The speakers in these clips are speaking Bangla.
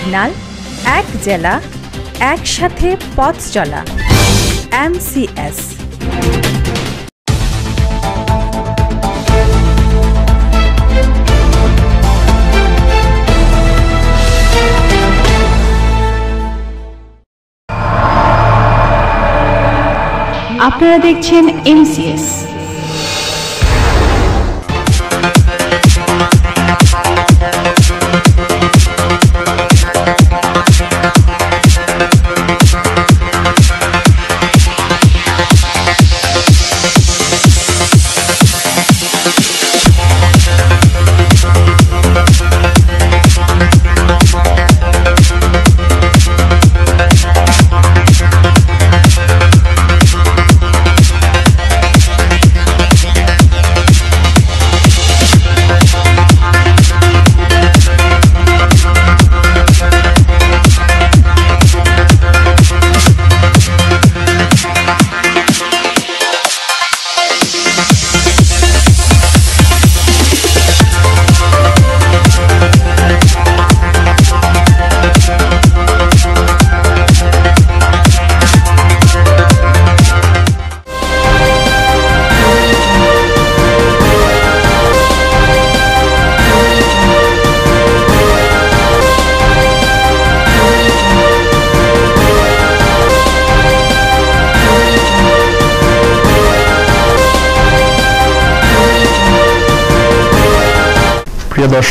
সিগন্যাল এক জেলা একসাথে পথ চলা। এমসিএস আপনারা দেখছেন এমসিএস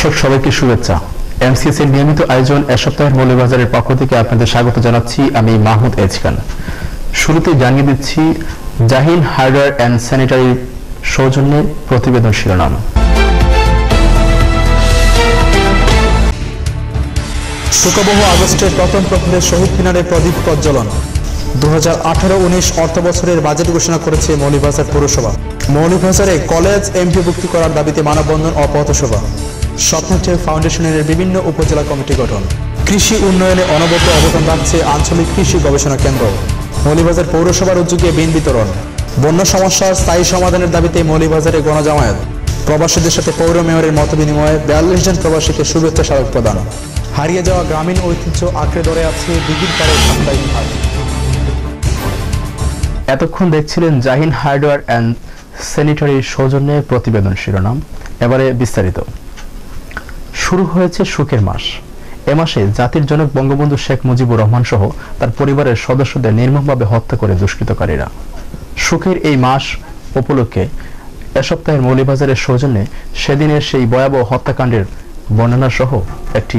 দর্শক, সবাইকে শুভেচ্ছা। এমসিএস এর নিয়মিত আয়োজন এ সপ্তাহের মৌলবাজারের পক্ষ থেকে আপনাদের স্বাগত জানাচ্ছি আমি মাহমুদ এজ খান শুরুতে জানিয়ে দিচ্ছি জাহিন হার্ডওয়্যার অ্যান্ড স্যানিটারি সৌজন্যে প্রতিবেদন শিরোনাম। শোকাবহ আগস্টের প্রথম প্রহরে শহীদ মিনারে প্রদীপ প্রজ্বলন। দু হাজার আঠারো উনিশ অর্থ বছরের বাজেট ঘোষণা করেছে মৌলিবাজার পৌরসভা। মৌলিবাজারে কলেজ, এমপিভুক্তি করার দাবিতে মানববন্ধন ও পথসভা। স্বপ্নচের ফাউন্ডেশনের বিভিন্ন উপজেলা কমিটি গঠন। কৃষি উন্নয়নে অনবদ্য অবদান রাখছে আঞ্চলিক কৃষি গবেষণা কেন্দ্র। মৌলিবাজার পৌরসভার উদ্যোগে বিন বিতরণ। বন্য সমস্যার স্থায়ী সমাধানের দাবিতে মৌলিবাজারে গণজামায়াত। প্রবাসীদের সাথে পৌর মেয়রের মত বিনিময়ে বিয়াল্লিশ জন প্রবাসীকে শুভেচ্ছা স্মারক প্রদান। হারিয়ে যাওয়া গ্রামীণ ঐতিহ্য আঁকড়ে ধরে আছে দিঘির পাড়ের সাপ্তাহিক এতক্ষণ দেখছিলেন জাহিন হার্ডওয়্যার অ্যান্ড স্যানিটারি সৌজন্যে প্রতিবেদন শিরোনাম। এবারে বিস্তারিত। শুরু হয়েছে সুখের মাস। এ মাসে জাতির জনক বঙ্গবন্ধু শেখ মুজিবুর রহমান সহ তার পরিবারের সদস্যদের নির্মমভাবে হত্যা করে দুষ্কৃতকারীরা। সুখের এই মাস উপলক্ষে এ সপ্তাহের মৌলিবাজারের সৌজন্যে সেদিনের সেই ভয়াবহ হত্যাকাণ্ডের বর্ণনা সহ একটি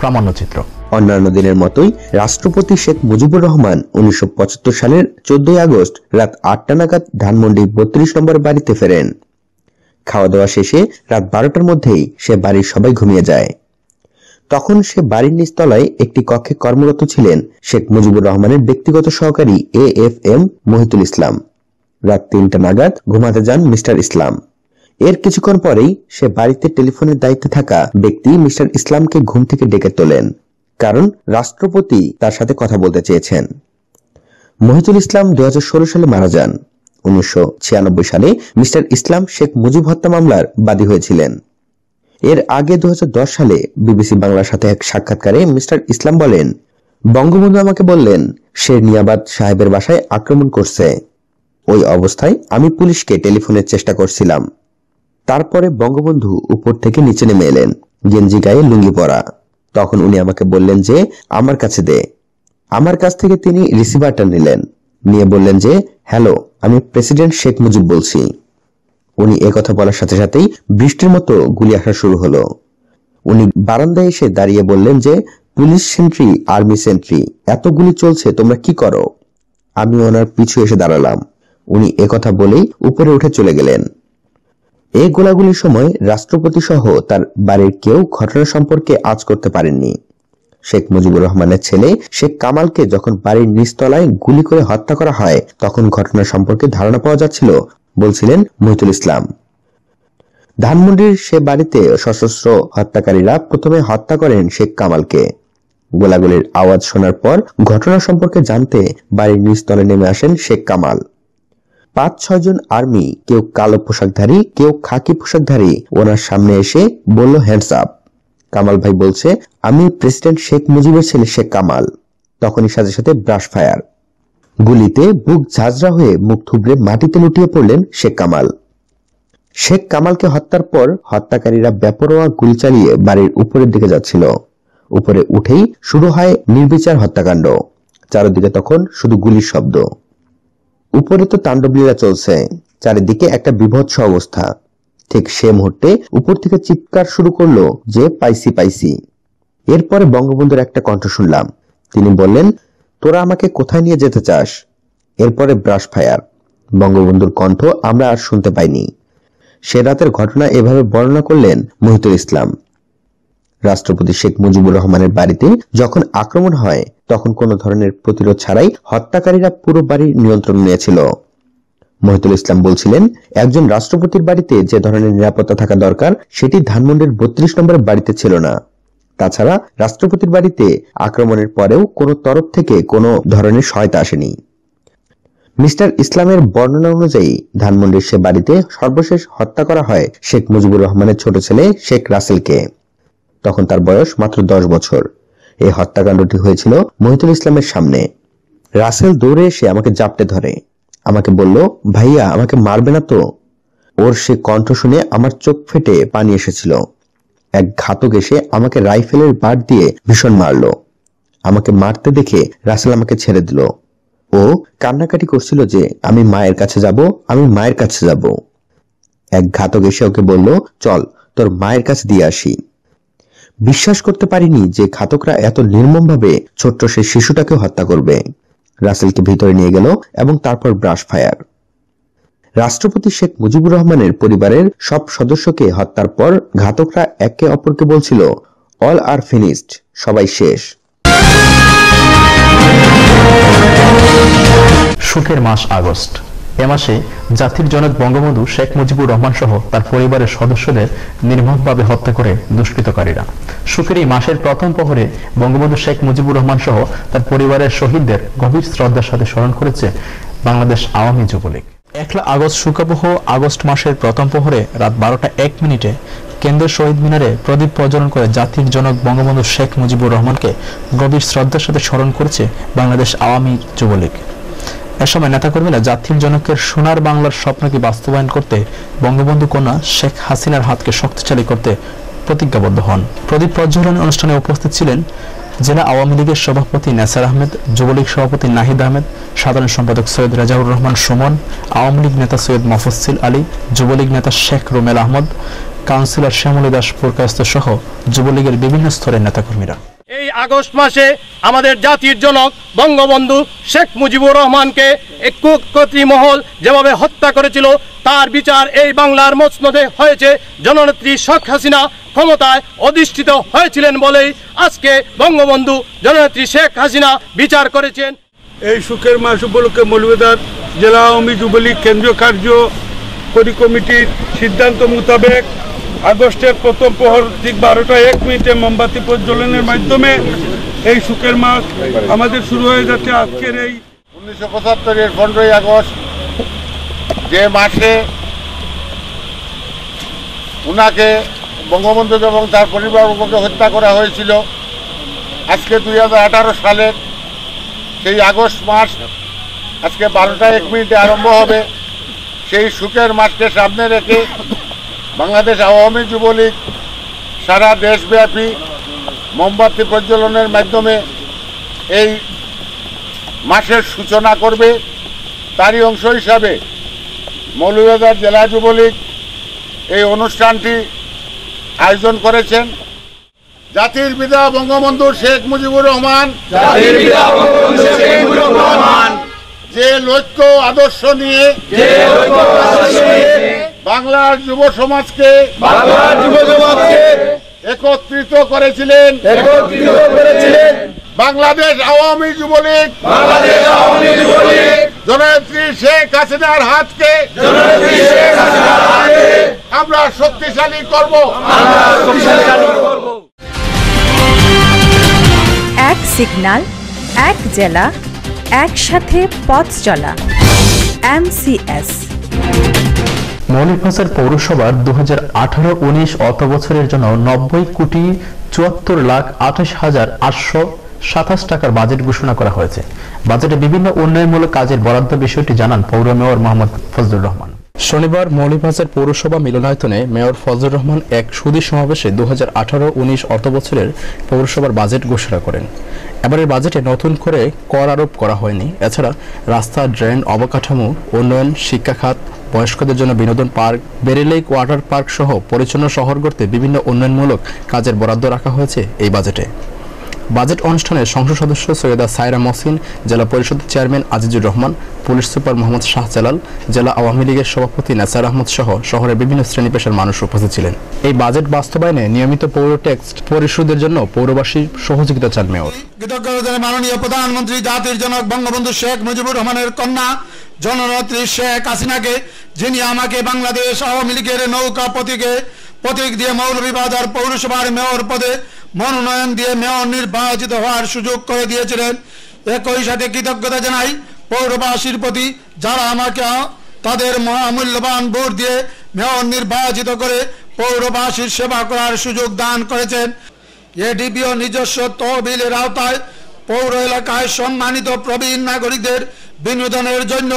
প্রামাণ্যচিত্র। অন্যান্য দিনের মতোই রাষ্ট্রপতি শেখ মুজিবুর রহমান উনিশশো পঁচাত্তর সালের চোদ্দই আগস্ট রাত আটটা নাগাদ ধানমন্ডি বত্রিশ নম্বর বাড়িতে ফেরেন। খাওয়া দাওয়া শেষে রাত বারোটার মধ্যেই সে বাড়ির সবাই ঘুমিয়ে যায়। তখন সে বাড়ির নিচতলায় একটি কক্ষে কর্মরত ছিলেন শেখ মুজিবুর রহমানের ব্যক্তিগত সহকারী A F M Mohitul Islam. রাত তিনটা নাগাদ ঘুমাতে যান মিস্টার ইসলাম। এর কিছুক্ষণ পরেই সে বাড়িতে টেলিফোনের দায়িত্বে থাকা ব্যক্তি মিস্টার ইসলামকে ঘুম থেকে ডেকে তোলেন, কারণ রাষ্ট্রপতি তার সাথে কথা বলতে চেয়েছেন। মহিতুল ইসলাম দু হাজার ষোলো সালে মারা যান। উনিশশো ছিয়ানব্বই সালে মিস্টার ইসলাম শেখ মুজিব হত্যা মামলার বাদী হয়েছিলেন। এর আগে দু হাজার দশ সালে বিবিসি বাংলার সাথে এক সাক্ষাৎকারে মিস্টার ইসলাম বলেন, বঙ্গবন্ধু আমাকে বললেন সে নিয়াবাদ সাহেবের বাসায় আক্রমণ করছে। ওই অবস্থায় আমি পুলিশকে টেলিফোনের চেষ্টা করছিলাম। তারপরে বঙ্গবন্ধু উপর থেকে নিচে নেমে এলেন, গেঞ্জি গায়ে লুঙ্গি পরা। তখন উনি আমাকে বললেন যে, আমার কাছে দে। আমার কাছ থেকে তিনি রিসিভারটা নিলেন। নিয়ে বললেন যে, হ্যালো আমি প্রেসিডেন্ট শেখ মুজিব বলছি। উনি কথা বলার সাথে সাথেই বৃষ্টির মতো গুলি আসা শুরু হলো। উনি বারান্দায় এসে দাঁড়িয়ে বললেন যে, পুলিশ সেন্ট্রি আর্মি সেন্ট্রি এত গুলি চলছে, তোমরা কি করো? আমি ওনার পিছু এসে দাঁড়ালাম। উনি কথা বলেই উপরে উঠে চলে গেলেন। এই গোলাগুলির সময় রাষ্ট্রপতি সহ তার বাড়ির কেউ ঘটনা সম্পর্কে আজ করতে পারেননি। শেখ মুজিবুর রহমানের ছেলে শেখ কামালকে যখন বাড়ির নিচতলায় গুলি করে হত্যা করা হয়, তখন ঘটনা সম্পর্কে ধারণা পাওয়া যাচ্ছিল, বলছিলেন মহিতুল ইসলাম। ধানমন্ডির সে বাড়িতে সশস্ত্র হত্যাকারীরা প্রথমে হত্যা করেন শেখ কামালকে। গোলাগুলির আওয়াজ শোনার পর ঘটনা সম্পর্কে জানতে বাড়ির নিচতলে নেমে আসেন শেখ কামাল। পাঁচ ছয়জন আর্মি, কেউ কালো পোশাকধারী, কেউ খাকি পোশাকধারী, ওনার সামনে এসে বলল, হ্যান্ডস আপ। কামাল ভাই বলছে, আমি প্রেসিডেন্ট শেখ মুজিবের ছেলে শেখ কামাল। তখনই সাথে সাথে ব্রাশ ফায়ার। গুলিতে বুক ঝাঁঝরা হয়ে মুখ থুবড়ে মাটিতে লুটিয়ে পড়লেন শেখ কামাল। শেখ কামালকে হত্যার পর হত্যাকারীরা বেপরোয়া গুলি চালিয়ে বাড়ির উপরের দিকে যাচ্ছিল। উপরে উঠেই শুরু হয় নির্বিচার হত্যাকাণ্ড। চারদিকে তখন শুধু গুলির শব্দ। উপরে তো তাণ্ডবলীলা চলছে। চারিদিকে একটা বিভৎস অবস্থা। ঠিক সে মুহূর্তে উপর থেকে চিৎকার শুরু করল যে, পাইসি পাইসি। এরপরে বঙ্গবন্ধুর একটা কণ্ঠ শুনলাম। তিনি বললেন, তোরা আমাকে কোথায় নিয়ে যেতে চাস? এরপরে ব্রাশ ফায়ার। বঙ্গবন্ধুর কণ্ঠ আমরা আর শুনতে পাইনি। সে রাতের ঘটনা এভাবে বর্ণনা করলেন মহিতুল ইসলাম। রাষ্ট্রপতি শেখ মুজিবুর রহমানের বাড়িতে যখন আক্রমণ হয়, তখন কোনো ধরনের প্রতিরোধ ছাড়াই হত্যাকারীরা পুরো বাড়ির নিয়ন্ত্রণ নিয়েছিল। মহিতুল ইসলাম বলছিলেন, একজন রাষ্ট্রপতির বাড়িতে যে ধরনের নিরাপত্তা থাকা দরকার, সেটি ধানমন্ডির বত্রিশ নম্বরের বাড়িতে ছিল না। তাছাড়া রাষ্ট্রপতির বাড়িতে আক্রমণের পরেও কোনো তরফ থেকে কোনো ধরনের সহায়তা আসেনি। মিস্টার ইসলামের বর্ণনা অনুযায়ী ধানমন্ডির সে বাড়িতে সর্বশেষ হত্যা করা হয় শেখ মুজিবুর রহমানের ছোট ছেলে শেখ রাসেলকে। তখন তার বয়স মাত্র দশ বছর। এই হত্যাকাণ্ডটি হয়েছিল মহিতুল ইসলামের সামনে। রাসেল দৌড়ে এসে আমাকে জাপটে ধরে। আমাকে বলল, ভাইয়া, আমাকে মারবে না তো? ওর সে কণ্ঠ শুনে আমার চোখ ফেটে পানি এসেছিল। এক ঘাতক এসে আমাকে রাইফেলের বার দিয়ে ভীষণ মারলো। আমাকে মারতে দেখে রাসেল আমাকে ছেড়ে দিল। ও কান্নাকাটি করছিল যে, আমি মায়ের কাছে যাব, আমি মায়ের কাছে যাব। এক ঘাতক এসে ওকে বলল, চল, তোর মায়ের কাছে দিয়ে আসি। বিশ্বাস করতে পারিনি যে ঘাতকরা এত নির্মমভাবে ছোট্ট সেই শিশুটাকে হত্যা করবে। রাসেলকে ভিতরে নিয়ে গেল এবং তারপর ব্রাশ ফায়ার। রাষ্ট্রপতি শেখ মুজিবুর রহমানের পরিবারের সব সদস্যকে হত্যার পর ঘাতকরা একে অপরকে বলছিল, অল আর ফিনিশড, সবাই শেষ। শোকের মাস আগস্ট। এ মাসে জাতির জনক বঙ্গবন্ধু শেখ মুজিবুর রহমান সহ তার পরিবারের সদস্যদের নির্মমভাবে হত্যা করে দুষ্কৃতকারীরা। সুখের এই মাসের প্রথম প্রহরে বঙ্গবন্ধু শেখ মুজিবুর রহমান সহ তার পরিবারের শহীদদের গভীর শ্রদ্ধার সাথে স্মরণ করেছে বাংলাদেশ আওয়ামী যুবলীগ। একলা আগস্ট শুকাবহ আগস্ট মাসের প্রথম প্রহরে রাত বারোটা এক মিনিটে কেন্দ্রের শহীদ মিনারে প্রদীপ প্রজ্বলন করে জাতির জনক বঙ্গবন্ধু শেখ মুজিবুর রহমানকে গভীর শ্রদ্ধার সাথে স্মরণ করেছে বাংলাদেশ আওয়ামী যুবলীগ। এ সময় নেতাকর্মীরা জাতির জনকের সোনার বাংলার স্বপ্নকে বাস্তবায়ন করতে বঙ্গবন্ধু কন্যা শেখ হাসিনার হাতকে শক্তিশালী করতে প্রতিজ্ঞাবদ্ধ হন। প্রদীপ প্রজ্বলন অনুষ্ঠানে উপস্থিত ছিলেন জেলা আওয়ামী লীগের সভাপতি নেসার আহমেদ, যুবলীগ সভাপতি নাহিদ আহমেদ, সাধারণ সম্পাদক সৈয়দ রাজাউর রহমান সুমন, আওয়ামী লীগ নেতা সৈয়দ মফসিল আলী, যুবলীগ নেতা শেখ রুমেল আহমদ, কাউন্সিলর শ্যামলী দাস পুরকায়স্ত সহ যুবলীগের বিভিন্ন স্তরের নেতাকর্মীরা। এই আগস্ট মাসে আমাদের জাতির জনক বঙ্গবন্ধু শেখ মুজিবুর রহমানকে একত্রী মহল যেভাবে হত্যা করেছিল, তার বিচার এই বাংলার মসনদে হয়েছে। জননেত্রী শেখ হাসিনা ক্ষমতায় অধিষ্ঠিত হয়েছিলেন বলেই আজকে বঙ্গবন্ধু জননেত্রী শেখ হাসিনা বিচার করেছেন। এই সুখের মাস উপলক্ষে মৌলভীবাজার জেলা আওয়ামী যুবলীগ কেন্দ্রীয় কার্য কমিটির সিদ্ধান্ত মোতাবেক আগস্টের প্রথম প্রহর ঠিক বারোটা এক মিনিটে মোমবাতি প্রজ্বলনের মাধ্যমে এই সুখের মাস আমাদের শুরু হয়ে যাচ্ছে আজকের এই উনিশশো পঁচাত্তরের পনেরোই আগস্ট যে মাসে উনাকে বঙ্গবন্ধু এবং তার পরিবারবর্গকে হত্যা করা হয়েছিল, আজকে দুই হাজার আঠারো সালের সেই আগস্ট মাস আজকে বারোটা এক মিনিটে আরম্ভ হবে। সেই সুখের মাসকে সামনে রেখে বাংলাদেশ আওয়ামী যুবলীগ সারা দেশব্যাপী মোমবাতি প্রজ্বলনের মাধ্যমে এই মাসের সূচনা করবে। তারই অংশ হিসাবে মৌলভীবাজার জেলা যুবলীগ এই অনুষ্ঠানটি আয়োজন করেছেন জাতির পিতা বঙ্গবন্ধু শেখ মুজিবুর রহমান। যে লক্ষ্য আদর্শ নিয়ে বাংলার যুব সমাজকে বাংলার যুব সমাজকে একত্রিত করেছিলেন। একত্রিত করেছিলেন। বাংলাদেশ আওয়ামী যুবলীগ। বাংলাদেশ আওয়ামী যুবলীগ। জননেত্রী শেখ হাসিনার হাতকে জননেত্রী শেখ হাসিনার হাতকে আমরা শক্তিশালী করব। আমরা শক্তিশালী করব। এক সিগন্যাল এক জেলা একসাথে পথ চলা। এমসিএস মৌলিকবাজার পৌরসভার দু হাজার আঠারো উনিশ অর্থ বছরের জন্য নব্বই কোটি চুয়াত্তর লাখ আঠাশ হাজার আটশো সাতাশ টাকার বাজেট ঘোষণা করা হয়েছে। বাজেটে বিভিন্ন উন্নয়নমূলক কাজের বরাদ্দ বিষয়টি জানান পৌর মেয়র মোহাম্মদ ফজলুর রহমান। শনিবার মৌলিকবাজার পৌরসভা মিলনায়তনে মেয়র ফজলুর রহমান এক সুদী সমাবেশে দু হাজার আঠারো, উনিশ অর্থ বছরের পৌরসভার বাজেট ঘোষণা করেন। এবারের বাজেটে নতুন করে কর আরোপ করা হয়নি। এছাড়া রাস্তা, ড্রেন, অবকাঠামো, উন্নয়ন, শিক্ষা খাত, বয়স্কদের জন্য বিনোদন পার্ক বেরিলেক ওয়াটার পার্ক সহ পরিচ্ছন্ন শহর গড়তে বিভিন্ন উন্নয়নমূলক কাজের বরাদ্দ রাখা হয়েছে এই বাজেটে। বাজেট অনুষ্ঠানে সংসদ সদস্য সৈয়দা সায়রা মহসিন, জেলা পরিষদের chairman Azizur Rahman, police super Mohammad Shahjalal জেলা আওয়ামী লীগের সভাপতি নাসার আহমদ সহ শহরের বিভিন্ন শ্রেণি পেশার মানুষ উপস্থিত ছিলেন। এই বাজেট বাস্তবায়নে নিয়মিত পৌর ট্যাক্স পরিশোধের জন্য পৌরবাসীর সহযোগিতা চান মেয়র। কৃতজ্ঞতা মাননীয় প্রধানমন্ত্রী, জাতির জনক বঙ্গবন্ধু শেখ মুজিবুর রহমানের কন্যা, জননেত্রী শেখ হাসিনাকে, যিনি আমাকে বাংলাদেশ আওয়ামী লীগের নৌকা প্রতীকে প্রতীক দিয়ে মৌলভীবাজার পৌরসভার মেয়র পদে মনোনয়ন দিয়ে মেয়র নির্বাচিত হওয়ার সুযোগ করে দিয়েছিলেন। একই সাথে কৃতজ্ঞতা জানাই পৌরবাসীর প্রতি, যারা আমাকে তাদের মহামূল্যবান ভোট দিয়ে মেয়র নির্বাচিত করে পৌরবাসীর সেবা করার সুযোগ দান করেছেন। এডিপিও নিজস্ব তহবিলের আওতায় পৌর এলাকায় সম্মানিত প্রবীণ নাগরিকদের বিনোদনের জন্য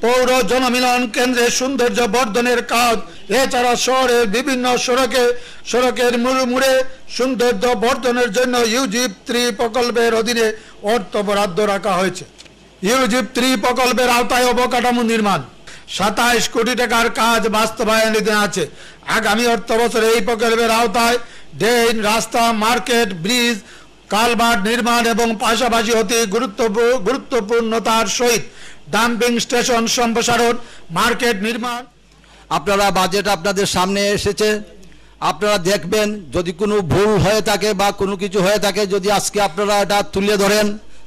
পৌর জনমিলন কেন্দ্রের সৌন্দর্য বর্ধনের কাজ। এছাড়া শহরের বিভিন্ন সড়কে, সড়কের মুড়ে সৌন্দর্য বর্ধনের জন্য ইউজিপ থ্রি প্রকল্পের অধীনে অর্থ বরাদ্দ রাখা হয়েছে। ইউজিপ থ্রি প্রকল্পের আওতায় অবকাঠামো নির্মাণ। সাতাইশ কোটি টাকার কাজ বাস্তবায়নে আছে। আগামী অর্থ বছরে এই প্রকল্পের আওতায় ড্রেন রাস্তা, মার্কেট, ব্রিজ কালভার্ট নির্মাণ এবং পাশাপাশি অতি গুরুত্বপূর্ণ গুরুত্বপূর্ণতার সহিত ডাম্পিং স্টেশন সম্প্রসারণ মার্কেট নির্মাণ। আপনারা বাজেট আপনাদের সামনে এসেছে। আপনারা দেখবেন যদি কোনো ভুল হয়ে থাকে বা কোনো কিছু হয়ে থাকে যদি আজকে আপনারা এটা তুলে ধরেন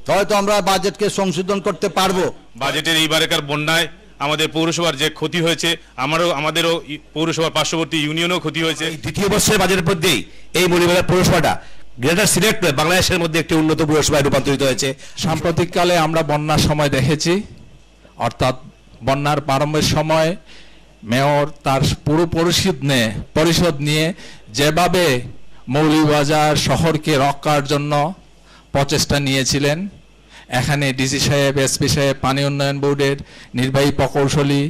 হয়তো আমরা বাজেটকে সংশোধন করতে পারব। বাজেটের এইবারেকার বন্যায় আমাদের পৌরসভার যে ক্ষতি হয়েছে আমারও আমাদেরও পৌরসভার পার্শ্ববর্তী ইউনিয়নও ক্ষতি হয়েছে। দ্বিতীয় বর্ষের বাজেটের মধ্যেই এই মৌলিবাজার পৌরসভাটা গ্রেটার সিলেট বাংলাদেশের মধ্যে একটি উন্নত পৌরসভায় রূপান্তরিত হয়েছে। সাম্প্রতিককালে আমরা বন্যার সময় দেখেছি, অর্থাৎ বন্যার প্রারম্ভের সময় মেয়র তার পুরো পরিষদ নিয়ে পরিষদ নিয়ে যেভাবে মৌলিবাজার শহরকে রক্ষার জন্য প্রচেষ্টা নিয়েছিলেন, এখানে ডিসি সাহেব, এসপি সাহেব, পানি উন্নয়ন বোর্ডের নির্বাহী প্রকৌশলী,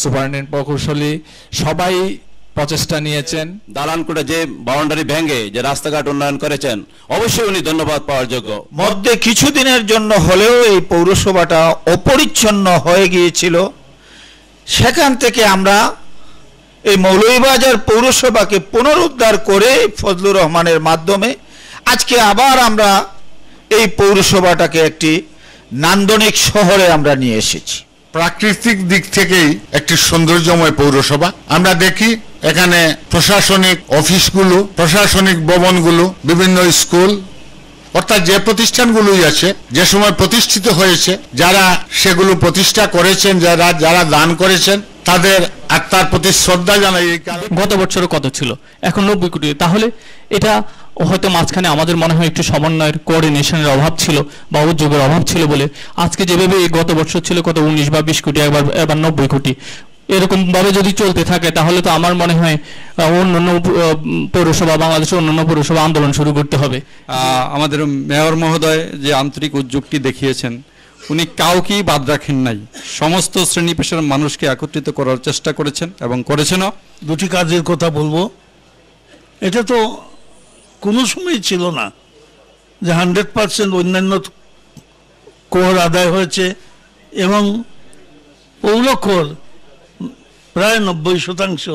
সুপারিনটেন্ডেন্ট প্রকৌশলী, সবাই প্রচেষ্টা নিয়েছেন। দালান করে যে বাউন্ডারি ভেঙে যে রাস্তাঘাট উন্নয়ন করেছেন অবশ্যই উনি ধন্যবাদ পাওয়ার যোগ্য। মধ্যে কিছুদিনের জন্য হলেও এই পৌরসভাটা অপরিচ্ছন্ন হয়ে গিয়েছিল। সেখান থেকে আমরা এই মৌলভীবাজার পৌরসভাকে পুনরুদ্ধার করে ফজলুর রহমানের মাধ্যমে আজকে আবার আমরা এই পৌরসভাটাকে একটি নান্দনিক শহরে আমরা নিয়ে এসেছি। প্রাকৃতিক দিক থেকেই একটি সৌন্দর্যময় পৌরসভা। আমরা দেখি এখানে প্রশাসনিক অফিসগুলো, প্রশাসনিক ভবনগুলো, বিভিন্ন স্কুল, অর্থাৎ যে প্রতিষ্ঠানগুলোই আছে, যে সময় প্রতিষ্ঠিত হয়েছে, যারা সেগুলো প্রতিষ্ঠা করেছেন, যারা যারা দান করেছেন, তাদের আত্মার প্রতি শ্রদ্ধা জানাই গত বছরও কত ছিল। এখন নব্বই কোটি। তাহলে এটা হয়তো মাঝখানে আমাদের মনে হয় একটু সমন্বয়ের কোঅর্ডিনেশনের অভাব ছিল বা উদ্যোগের অভাব ছিল বলে। আজকে যেভাবে গত বছর ছিল, কত উনিশ বা বিশ কোটি, একবার এবার নব্বই কোটি। এরকম ভাবে যদি চলতে থাকে তাহলে তো আমার মনে হয় অন্যান্য পৌরসভা বাংলাদেশের অন্যান্য পৌরসভা আন্দোলন শুরু করতে হবে। আমাদের মেয়র মহোদয় যে আন্তরিক উদ্যোগটি দেখিয়েছেন উনি কাউকেই বাদ রাখেন নাই। সমস্ত শ্রেণি পেশার মানুষকে একত্রিত করার চেষ্টা করেছেন এবং করেছেনও। দুটি কাজের কথা বলব। এটা তো কোনো সময় ছিল না যে হান্ড্রেড পার্সেন্ট অন্যান্য কর আদায় হয়েছে এবং পৌর কর প্রায় নব্বই শতাংশ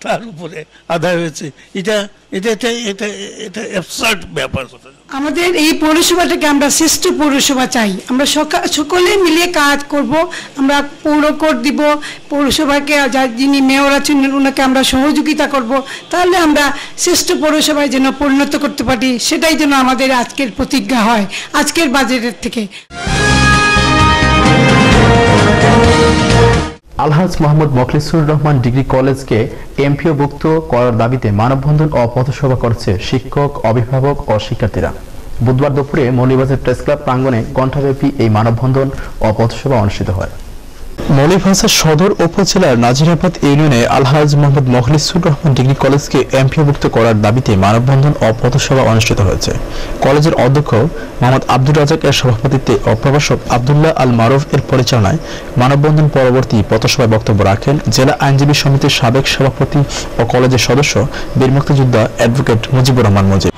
তার উপরে আদায় হয়েছে। এটা এটা এটা এটা এটা অ্যাবসার্ট ব্যাপার। আমাদের এই পৌরসভাটাকে আমরা শ্রেষ্ঠ পৌরসভা চাই। আমরা সকা- সকলে মিলিয়ে কাজ করব, আমরা পৌর কর দিব, পৌরসভাকে যিনি মেয়র আছেন ওনাকে আমরা সহযোগিতা করব। তাহলে আমরা শ্রেষ্ঠ পৌরসভায় যেন পরিণত করতে পারি, সেটাই যেন আমাদের আজকের প্রতিজ্ঞা হয়, আজকের বাজেটের থেকে। আলহাজ মোহাম্মদ মখলিসুর রহমান ডিগ্রি কলেজকে এমপিওভুক্ত করার দাবিতে মানববন্ধন ও পথসভা করছে শিক্ষক, অভিভাবক ও শিক্ষার্থীরা। বুধবার দুপুরে মৌলিবাজার প্রেস ক্লাব প্রাঙ্গণে ঘণ্টাব্যাপী এই মানববন্ধন ও পথসভা অনুষ্ঠিত হয়। মৌলিকভাষার সদর উপজেলার নাজিরাবাদ ইউনিয়নে আলহাজ মোহাম্মদ মখলিসুর রহমান ডিগ্রি কলেজকে এমপিওভুক্ত করার দাবিতে মানববন্ধন ও পথসভা অনুষ্ঠিত হয়েছে। কলেজের অধ্যক্ষ মোহাম্মদ আব্দুর রাজাক এর সভাপতিত্বে ও প্রভাষক আবদুল্লাহ আল মারুফ এর পরিচালনায় মানববন্ধন পরবর্তী পথসভায় বক্তব্য রাখেন। জেলা আইনজীবী সমিতির সাবেক সভাপতি ও কলেজের সদস্য বীর মুক্তিযোদ্ধা অ্যাডভোকেট মুজিবুর রহমান মুজিব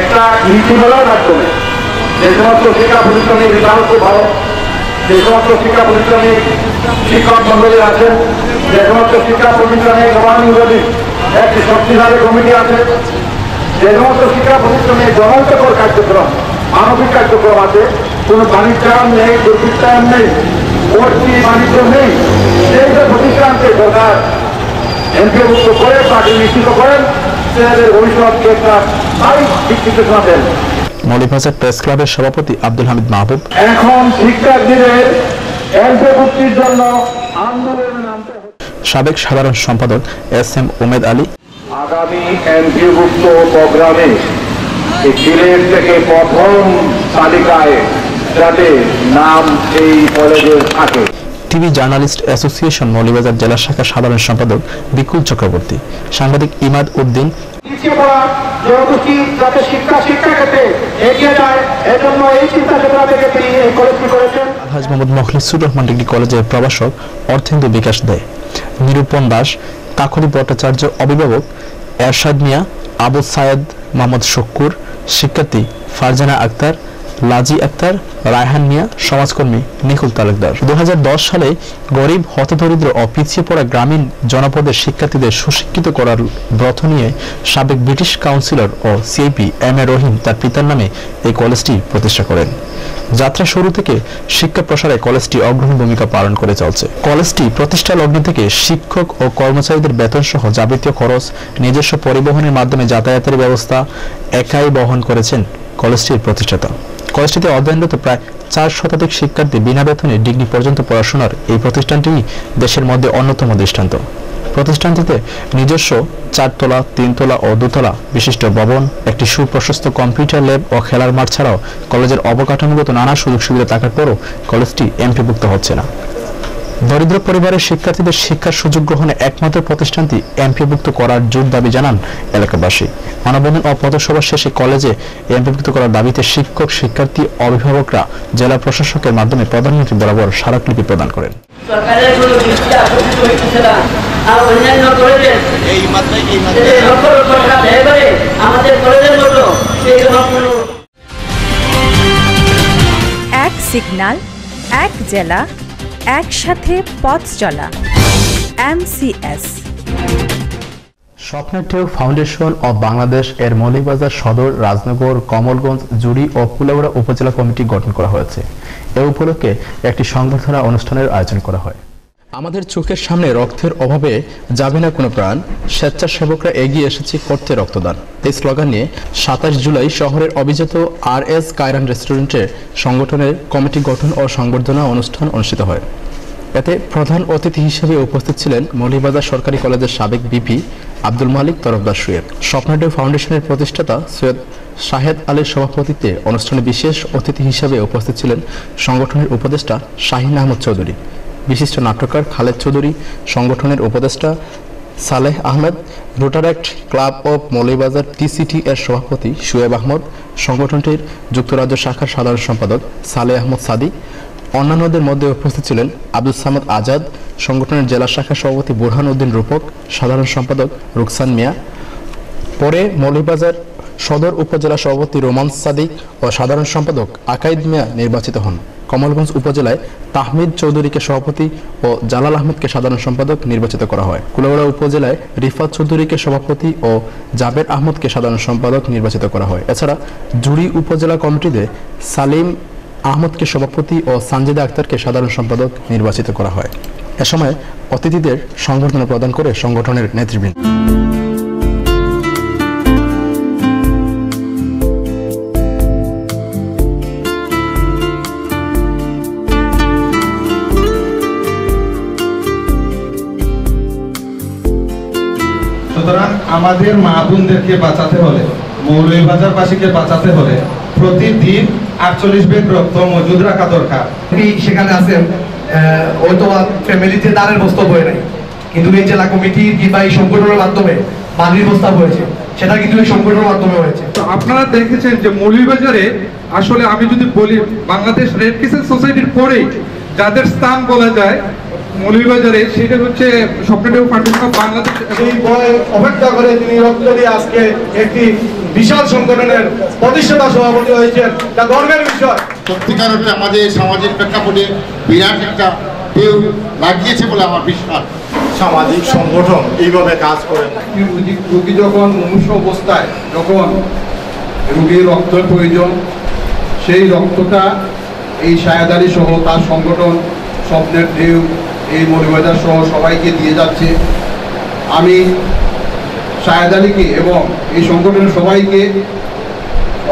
একটা নীতিমালার মাধ্যমে যে সমস্ত শিক্ষা প্রতিষ্ঠানে রেজাল্ট খুব ভালো যে সমস্ত শিক্ষা প্রতিষ্ঠানে শিক্ষক মন্ডলী আছেন। যে সমস্ত শিক্ষা প্রতিষ্ঠানে গভর্নিং বডি একটি শক্তিশালী কমিটি আছে। যে সমস্ত শিক্ষা প্রতিষ্ঠানে জনহিতকর কার্যক্রম, মানবিক কার্যক্রম আছে। কোনো বাণিজ্যায়ন নেই দুর্বৃত্তায়ন নেই ভর্তি বাণিজ্য নেই। সেই যে প্রতিষ্ঠানকে সরকার এমপিভুক্ত করে তাকে নিশ্চিত করেন ছেলেদের ভবিষ্যৎকে একটা স্থায়ী দেন। মৌলিকভাষার প্রেস ক্লাবের সভাপতি আব্দুল হামিদ মাহবুব। এখন শিক্ষার্থীদের এমপিভুক্তির জন্য আন্দোলনে নামতে সাবেক সাধারণ সম্পাদক এস এম উমেদ আলী। আগামী এমপিভুক্ত প্রোগ্রামে এই সিলেট থেকে প্রথম তালিকায় যাতে নাম এই কলেজের থাকে। টিভি জার্নালিস্ট অ্যাসোসিয়েশন মৌলিবাজার জেলা শাখার সাধারণ সম্পাদক বিকুল চক্রবর্তী সাংবাদিক ইমাদ উদ্দিন। আলহাজ মোহাম্মদ মখলিসুর রহমান ডিগ্রি কলেজের প্রভাষক অর্থেন্দু বিকাশ দেয়। নিরূপণ দাস কাকলি ভট্টাচার্য অভিভাবক এরশাদ মিয়া আবু সায়েদ মোহাম্মদ শক্কুর শিক্ষার্থী ফারজানা আক্তার লাজি আক্তার, রায়হান মিয়া, সমাজকর্মী নিকুল তালুকদার। দু সালে গরিব, হতদরিদ্র ও পিছিয়ে পড়া গ্রামীণ জনপদের শিক্ষার্থীদের সুশিক্ষিত করার ব্রত নিয়ে সাবেক ব্রিটিশ কাউন্সিলর ও সিআইপি এম এ রহিম তার পিতার নামে এই কলেজটি প্রতিষ্ঠা করেন। যাত্রা শুরু থেকে শিক্ষা প্রসারে কলেজটি অগ্রণী ভূমিকা পালন করে চলছে। কলেজটি প্রতিষ্ঠা লগ্ন থেকে শিক্ষক ও কর্মচারীদের বেতন সহ যাবতীয় খরচ, নিজস্ব পরিবহনের মাধ্যমে যাতায়াতের ব্যবস্থা একাই বহন করেছেন কলেজটির প্রতিষ্ঠাতা। কলেজটিতে অধ্যয়নরত প্রায় চার শতাধিক শিক্ষার্থী বিনা বেতনে ডিগ্রি পর্যন্ত পড়াশোনার এই প্রতিষ্ঠানটি দেশের মধ্যে অন্যতম দৃষ্টান্ত। প্রতিষ্ঠানটিতে নিজস্ব চারতলা, তিনতলা ও দোতলা বিশিষ্ট ভবন, একটি সুপ্রশস্ত কম্পিউটার ল্যাব ও খেলার মাঠ ছাড়াও কলেজের অবকাঠামোগত নানা সুযোগ সুবিধা থাকার পরও কলেজটি এমপিভুক্ত হচ্ছে না। দরিদ্র পরিবারের শিক্ষার্থীদের শিক্ষার সুযোগ গ্রহণে একমাত্র প্রতিষ্ঠানটি এমপিভুক্ত করার জোর দাবি জানান এলাকাবাসী। মানববন্ধন ও পথসভা শেষে কলেজে এমপিভুক্ত করার দাবিতে শিক্ষক শিক্ষার্থী অভিভাবকরা জেলা প্রশাসকের মাধ্যমে প্রধানমন্ত্রী বরাবর স্মারকলিপি প্রদান করেন। এক সিগন্যাল এক জেলা একসাথে পথ চলা। এমসিএস স্বপ্নের ঢেউ ফাউন্ডেশন অব বাংলাদেশ এর মৌলিকবাজার সদর, রাজনগর, কমলগঞ্জ, জুড়ি ও পুলাউড়া উপজেলা কমিটি গঠন করা হয়েছে। এ উপলক্ষে একটি সংবর্ধনা অনুষ্ঠানের আয়োজন করা হয়। আমাদের চোখের সামনে রক্তের অভাবে যাবে না কোনো প্রাণ। স্বেচ্ছাসেবকরা এগিয়ে এসেছে করতে রক্তদান। এই স্লোগান নিয়ে সাতাশ জুলাই শহরের অভিজাত আর এস কায়রান রেস্টুরেন্টে সংগঠনের কমিটি গঠন ও সংবর্ধনা অনুষ্ঠান অনুষ্ঠিত হয়। এতে প্রধান অতিথি হিসেবে উপস্থিত ছিলেন মৌলিবাজার সরকারি কলেজের সাবেক বিপি আব্দুল মালিক তরফদার সুয়েদ স্বপ্নাডে ফাউন্ডেশনের প্রতিষ্ঠাতা সৈয়দ শাহেদ আলীর সভাপতিত্বে অনুষ্ঠানে বিশেষ অতিথি হিসেবে উপস্থিত ছিলেন সংগঠনের উপদেষ্টা শাহিন আহমদ চৌধুরী। বিশিষ্ট নাট্যকার খালেদ চৌধুরী, সংগঠনের উপদেষ্টা Saleh Ahmed Rotaract club of Moulvibazar TCT এর সভাপতি শুয়েব আহমদ, সংগঠনটির যুক্তরাজ্য শাখার সাধারণ সম্পাদক সালেহ আহমদ সাদি, অন্যান্যদের মধ্যে উপস্থিত ছিলেন আব্দুল সামাদ আজাদ, সংগঠনের জেলা শাখার সভাপতি বুরহান উদ্দিন রূপক, সাধারণ সম্পাদক রুকসান মিয়া। পরে মৌলিবাজার সদর উপজেলা সভাপতি রোমান সাদিক ও সাধারণ সম্পাদক আকাইদ মিয়া নির্বাচিত হন। কমলগঞ্জ উপজেলায় তাহমিদ চৌধুরীকে সভাপতি ও জালাল আহমেদকে সাধারণ সম্পাদক নির্বাচিত করা হয়। কুলাউড়া উপজেলায় রিফাত চৌধুরীকে সভাপতি ও জাবের আহমদকে সাধারণ সম্পাদক নির্বাচিত করা হয়। এছাড়া জুড়ি উপজেলা কমিটিতে সালিম আহমদকে সভাপতি ও সানজিদা আক্তারকে সাধারণ সম্পাদক নির্বাচিত করা হয়। এ সময় অতিথিদের সংবর্ধনা প্রদান করে সংগঠনের নেতৃবৃন্দ। আমাদের মা বোনদেরকে বাঁচাতে হলে মৌলভীবাজারবাসীকে বাঁচাতে হলে প্রতিদিন আটচল্লিশ বেড রক্ত মজুদ রাখা দরকার। আপনি সেখানে আছেন হয়তো ফ্যামিলিতে দানের বস্তা বয়ে নাই। কিন্তু এই জেলা কমিটি কিংবা এই সংগঠনের মাধ্যমে পানির বস্তা হয়েছে। সেটা কিন্তু এই সংগঠনের মাধ্যমে হয়েছে। তো আপনারা দেখেছেন যে মৌলভীবাজারে আসলে আমি যদি বলি, বাংলাদেশ রেড ক্রিসেন্ট সোসাইটির পরে যাদের স্থান বলা যায় মৌলভীবাজারে সেটা হচ্ছে স্বপ্নদেব অফ বাংলাদেশ সেই ভয়ে অপেক্ষা করে তিনি রক্ত দিয়ে আজকে একটি বিশাল সংগঠনের প্রতিষ্ঠাতা সভাপতি হয়েছেন। তা গর্বের বিষয়। সত্যিকার অর্থে আমাদের সামাজিক প্রেক্ষাপটে বিরাট একটা ঢেউ লাগিয়েছে বলে আমার বিশ্বাস। সামাজিক সংগঠন এইভাবে কাজ করে রোগী যখন মুমূর্ষ অবস্থায় যখন রোগীর রক্তের প্রয়োজন সেই রক্তটা এই সায়াদারি সহ তার সংগঠন স্বপ্নের ঢেউ এই মরিবাজার সহ সবাইকে দিয়ে যাচ্ছে। আমি সায়াদ আলীকে এবং এই সংগঠনের সবাইকে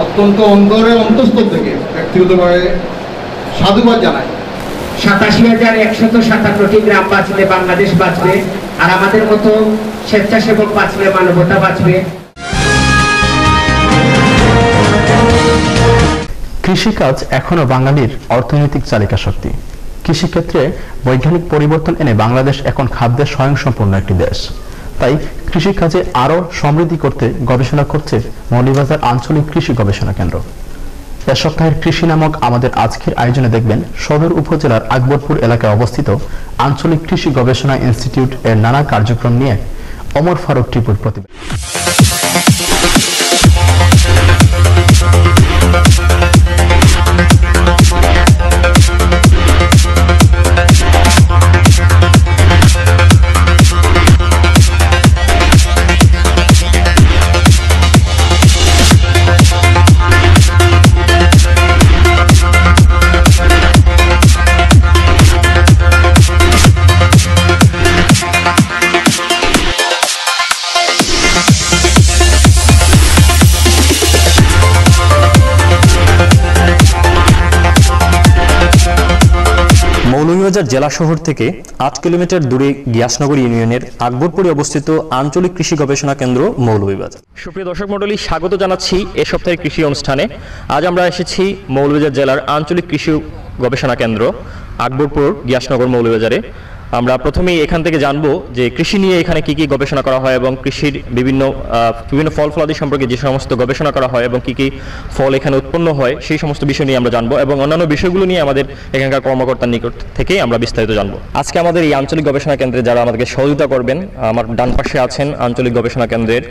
অত্যন্ত অন্তরে অন্তঃস্থল থেকে ব্যক্তিগতভাবে সাধুবাদ জানাই। সাতাশি হাজার একশত সাতান্নটি গ্রাম বাঁচলে বাংলাদেশ বাঁচবে আর আমাদের মতো স্বেচ্ছাসেবক বাঁচলে মানবতা বাঁচবে। কৃষিকাজ এখনও বাঙালির অর্থনৈতিক চালিকা শক্তি কৃষিক্ষেত্রে বৈজ্ঞানিক পরিবর্তন এনে বাংলাদেশ এখন খাদ্যে স্বয়ংসম্পূর্ণ একটি দেশ। তাই কৃষিকাজে আরও সমৃদ্ধি করতে গবেষণা করছে মৌলিবাজার আঞ্চলিক কৃষি গবেষণা কেন্দ্র। এ সপ্তাহের কৃষি নামক আমাদের আজকের আয়োজনে দেখবেন সদর উপজেলার আকবরপুর এলাকায় অবস্থিত আঞ্চলিক কৃষি গবেষণা ইনস্টিটিউট এর নানা কার্যক্রম নিয়ে অমর ফারুক টিপুর প্রতিবেদন। মৌলভীবাজার জেলা শহর থেকে আট কিলোমিটার দূরে গিয়াসনগর ইউনিয়নের আকবরপুরে অবস্থিত আঞ্চলিক কৃষি গবেষণা কেন্দ্র মৌলভীবাজার। সুপ্রিয় দর্শক মন্ডলী স্বাগত জানাচ্ছি এ সপ্তাহের কৃষি অনুষ্ঠানে। আজ আমরা এসেছি মৌলভীবাজার জেলার আঞ্চলিক কৃষি গবেষণা কেন্দ্র, আকবরপুর গিয়াসনগর মৌলভীবাজারে। আমরা প্রথমেই এখান থেকে জানব যে কৃষি নিয়ে এখানে কি কি গবেষণা করা হয় এবং কৃষির বিভিন্ন বিভিন্ন ফল ফলাদি সম্পর্কে যে সমস্ত গবেষণা করা হয় এবং কি কি ফল এখানে উৎপন্ন হয়, সেই সমস্ত বিষয় নিয়ে আমরা জানব এবং অন্যান্য বিষয়গুলো নিয়ে আমাদের এখানকার কর্মকর্তার নিকট থেকেই আমরা বিস্তারিত জানব। আজকে আমাদের এই আঞ্চলিক গবেষণা কেন্দ্রে যারা আমাদেরকে সহযোগিতা করবেন, আমার ডান পাশে আছেন আঞ্চলিক গবেষণা কেন্দ্রের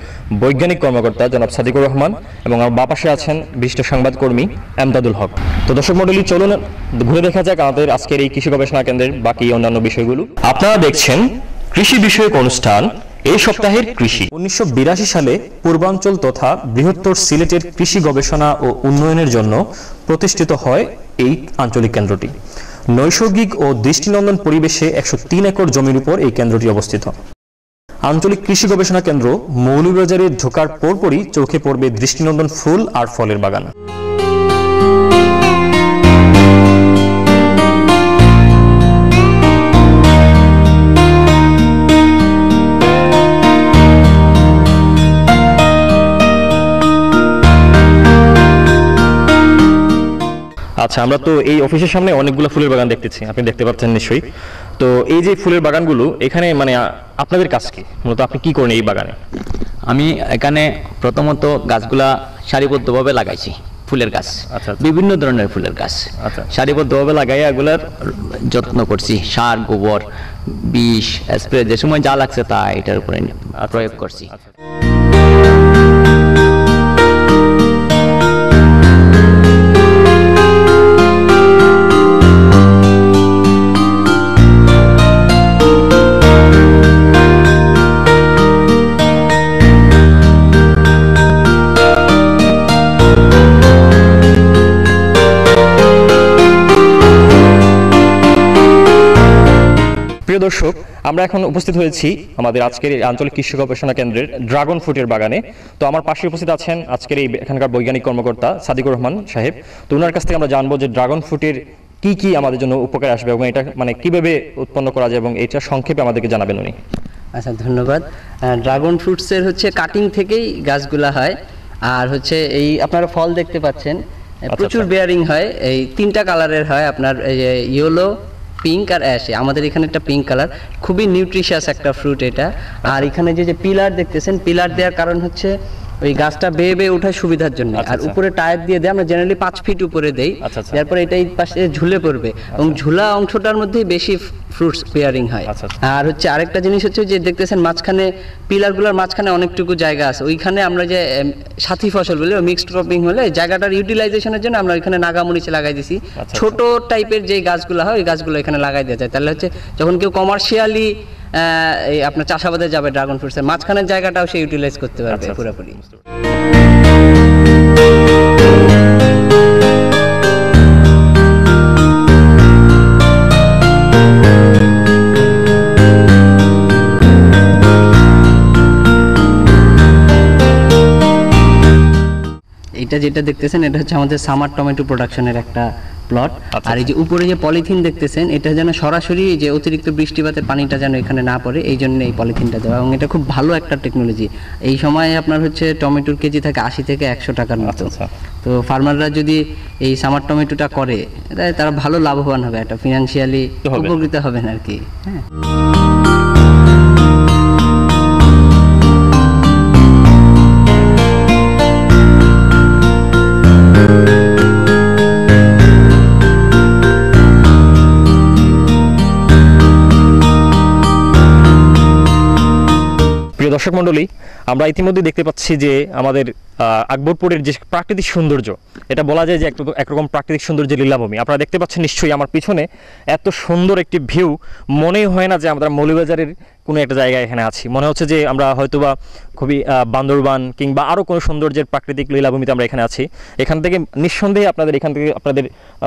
বৈজ্ঞানিক কর্মকর্তা জনাব সাদিকুর রহমান এবং আমার বাঁ পাশে আছেন বিশিষ্ট সংবাদকর্মী এমদাদুল হক। তো দর্শক মন্ডলী চলুন ঘুরে দেখা যাক আমাদের আজকের এই কৃষি গবেষণা কেন্দ্রের বাকি অন্যান্য বিষয়গুলো। আপনারা দেখছেন কৃষি বিষয়ক অনুষ্ঠান এই সপ্তাহের কৃষি। উনিশশো বিরাশি সালে পূর্বাঞ্চল তথা বৃহত্তর সিলেটের কৃষি গবেষণা ও উন্নয়নের জন্য প্রতিষ্ঠিত হয় এই আঞ্চলিক কেন্দ্রটি। নৈসর্গিক ও দৃষ্টিনন্দন পরিবেশে একশো তিন একর জমির উপর এই কেন্দ্রটি অবস্থিত। আঞ্চলিক কৃষি গবেষণা কেন্দ্র মৌলভীবাজারে ঢোকার পরপরই চোখে পড়বে দৃষ্টিনন্দন ফুল আর ফলের বাগান। আচ্ছা আমরা তো এই অফিসের সামনে অনেকগুলো ফুলের বাগান দেখতেছি আপনি দেখতে পাচ্ছেন নিশ্চয়ই। তো এই যে ফুলের বাগানগুলো এখানে মানে আপনাদের কাজ কি? মূলত আপনি কি করেন এই বাগানে? আমি এখানে প্রথমত গাছগুলা সারিবদ্ধভাবে লাগাইছি ফুলের গাছ। আচ্ছা বিভিন্ন ধরনের ফুলের গাছ। আচ্ছা। সারিবদ্ধভাবে লাগাই এগুলার যত্ন করছি সার গোবর বিষ স্প্রে যে সময় যা লাগছে তা এটার উপরে প্রয়োগ করছি। প্রিয় দর্শক আমরা এখন উপস্থিত হয়েছি আমাদের আজকের এই আঞ্চলিক কৃষি গবেষণা কেন্দ্রের ড্রাগন ফ্রুটের বাগানে। তো আমার পাশে উপস্থিত আছেন আজকের এই এখানকার বৈজ্ঞানিক কর্মকর্তা সাদিকুর রহমান সাহেব। তো ওনার কাছ থেকে আমরা জানব যে ড্রাগন ফ্রুটের কি কি আমাদের জন্য উপকার আসবে এবং এটা মানে কীভাবে উৎপন্ন করা যায় এবং এটা সংক্ষেপে আমাদেরকে জানাবেন উনি। আচ্ছা ধন্যবাদ। ড্রাগন ফ্রুটসের হচ্ছে কাটিং থেকেই গাছগুলা হয়। আর হচ্ছে এই আপনারা ফল দেখতে পাচ্ছেন। প্রচুর বেয়ারিং হয়। এই তিনটা কালারের হয়। আপনার ইয়েলো পিঙ্ক আর অ্যাশ আমাদের এখানে একটা পিঙ্ক কালার খুবই নিউট্রিশিয়াস একটা ফ্রুট এটা। আর এখানে যে যে পিলার দেখতেছেন পিলার দেওয়ার কারণ হচ্ছে ওই গাছটা বেয়ে বেয়ে ওঠার সুবিধার জন্য। আর উপরে টায়ার দিয়ে দেয় আমরা জেনারেলি পাঁচ ফিট উপরে দেই। তারপরে এটা এই পাশে ঝুলে পড়বে। এবং ঝুলা অংশটার মধ্যেই বেশি ফ্রুটস পেয়ারিং হয়। আর হচ্ছে আরেকটা জিনিস হচ্ছে যে দেখতেছেন মাঝখানে পিলারগুলোর মাঝখানে অনেকটুকু জায়গা আছে। ওইখানে আমরা যে সাথী ফসল বলে মিক্সড ক্রপিং হলে জায়গাটার ইউটিলাইজেশনের জন্য আমরা এখানে নাগামরিচে লাগাই দিছি। ছোট টাইপের যে গাছগুলো হয় ওই গাছগুলো এখানে লাগাই দেওয়া যায়। তাহলে হচ্ছে যখন কেউ কমার্শিয়ালি এই আপনার চাষাবাদে যাবে ড্রাগন ফ্রুটসের মাঝখানের জায়গাটাও সে ইউটিলাইজ করতে পারবে পুরোপুরি। এটা যেটা দেখতেছেন এটা হচ্ছে আমাদের সামার টমেটো প্রোডাকশনের একটা প্লট আর এই যে উপরে যে পলিথিন দেখতেছেন এটা যেন সরাসরি যে অতিরিক্ত বৃষ্টিপাতের পানিটা যেন এখানে না পড়ে এই জন্য এই পলিথিনটা দেওয়া। এবং এটা খুব ভালো একটা টেকনোলজি এই সময় আপনার হচ্ছে টমেটোর কেজি থাকে আশি থেকে একশো টাকার মতো। তো ফার্মাররা যদি এই সামার টমেটোটা করে তারা ভালো লাভবান হবে একটা ফিনান্সিয়ালি উপকৃত হবেন আর কি। হ্যাঁ। দর্শক মণ্ডলী আমরা ইতিমধ্যে দেখতে পাচ্ছি যে আমাদের আকবরপুরের যে প্রাকৃতিক সৌন্দর্য, এটা বলা যায় যে এক- একরকম প্রাকৃতিক সৌন্দর্যের লীলাভূমি। আপনারা দেখতে পাচ্ছেন নিশ্চয়ই আমার পিছনে এত সুন্দর একটি ভিউ মনেই হয় না যে আমরা মৌলবাজারের কোনো একটা জায়গায় এখানে আছি। মনে হচ্ছে যে আমরা হয়তোবা খুবই বান্দরবান কিংবা আরও কোনো সৌন্দর্যের প্রাকৃতিক লীলাভূমিতে আমরা এখানে আছি। এখান থেকে নিঃসন্দেহে আপনাদের, এখান থেকে আপনাদের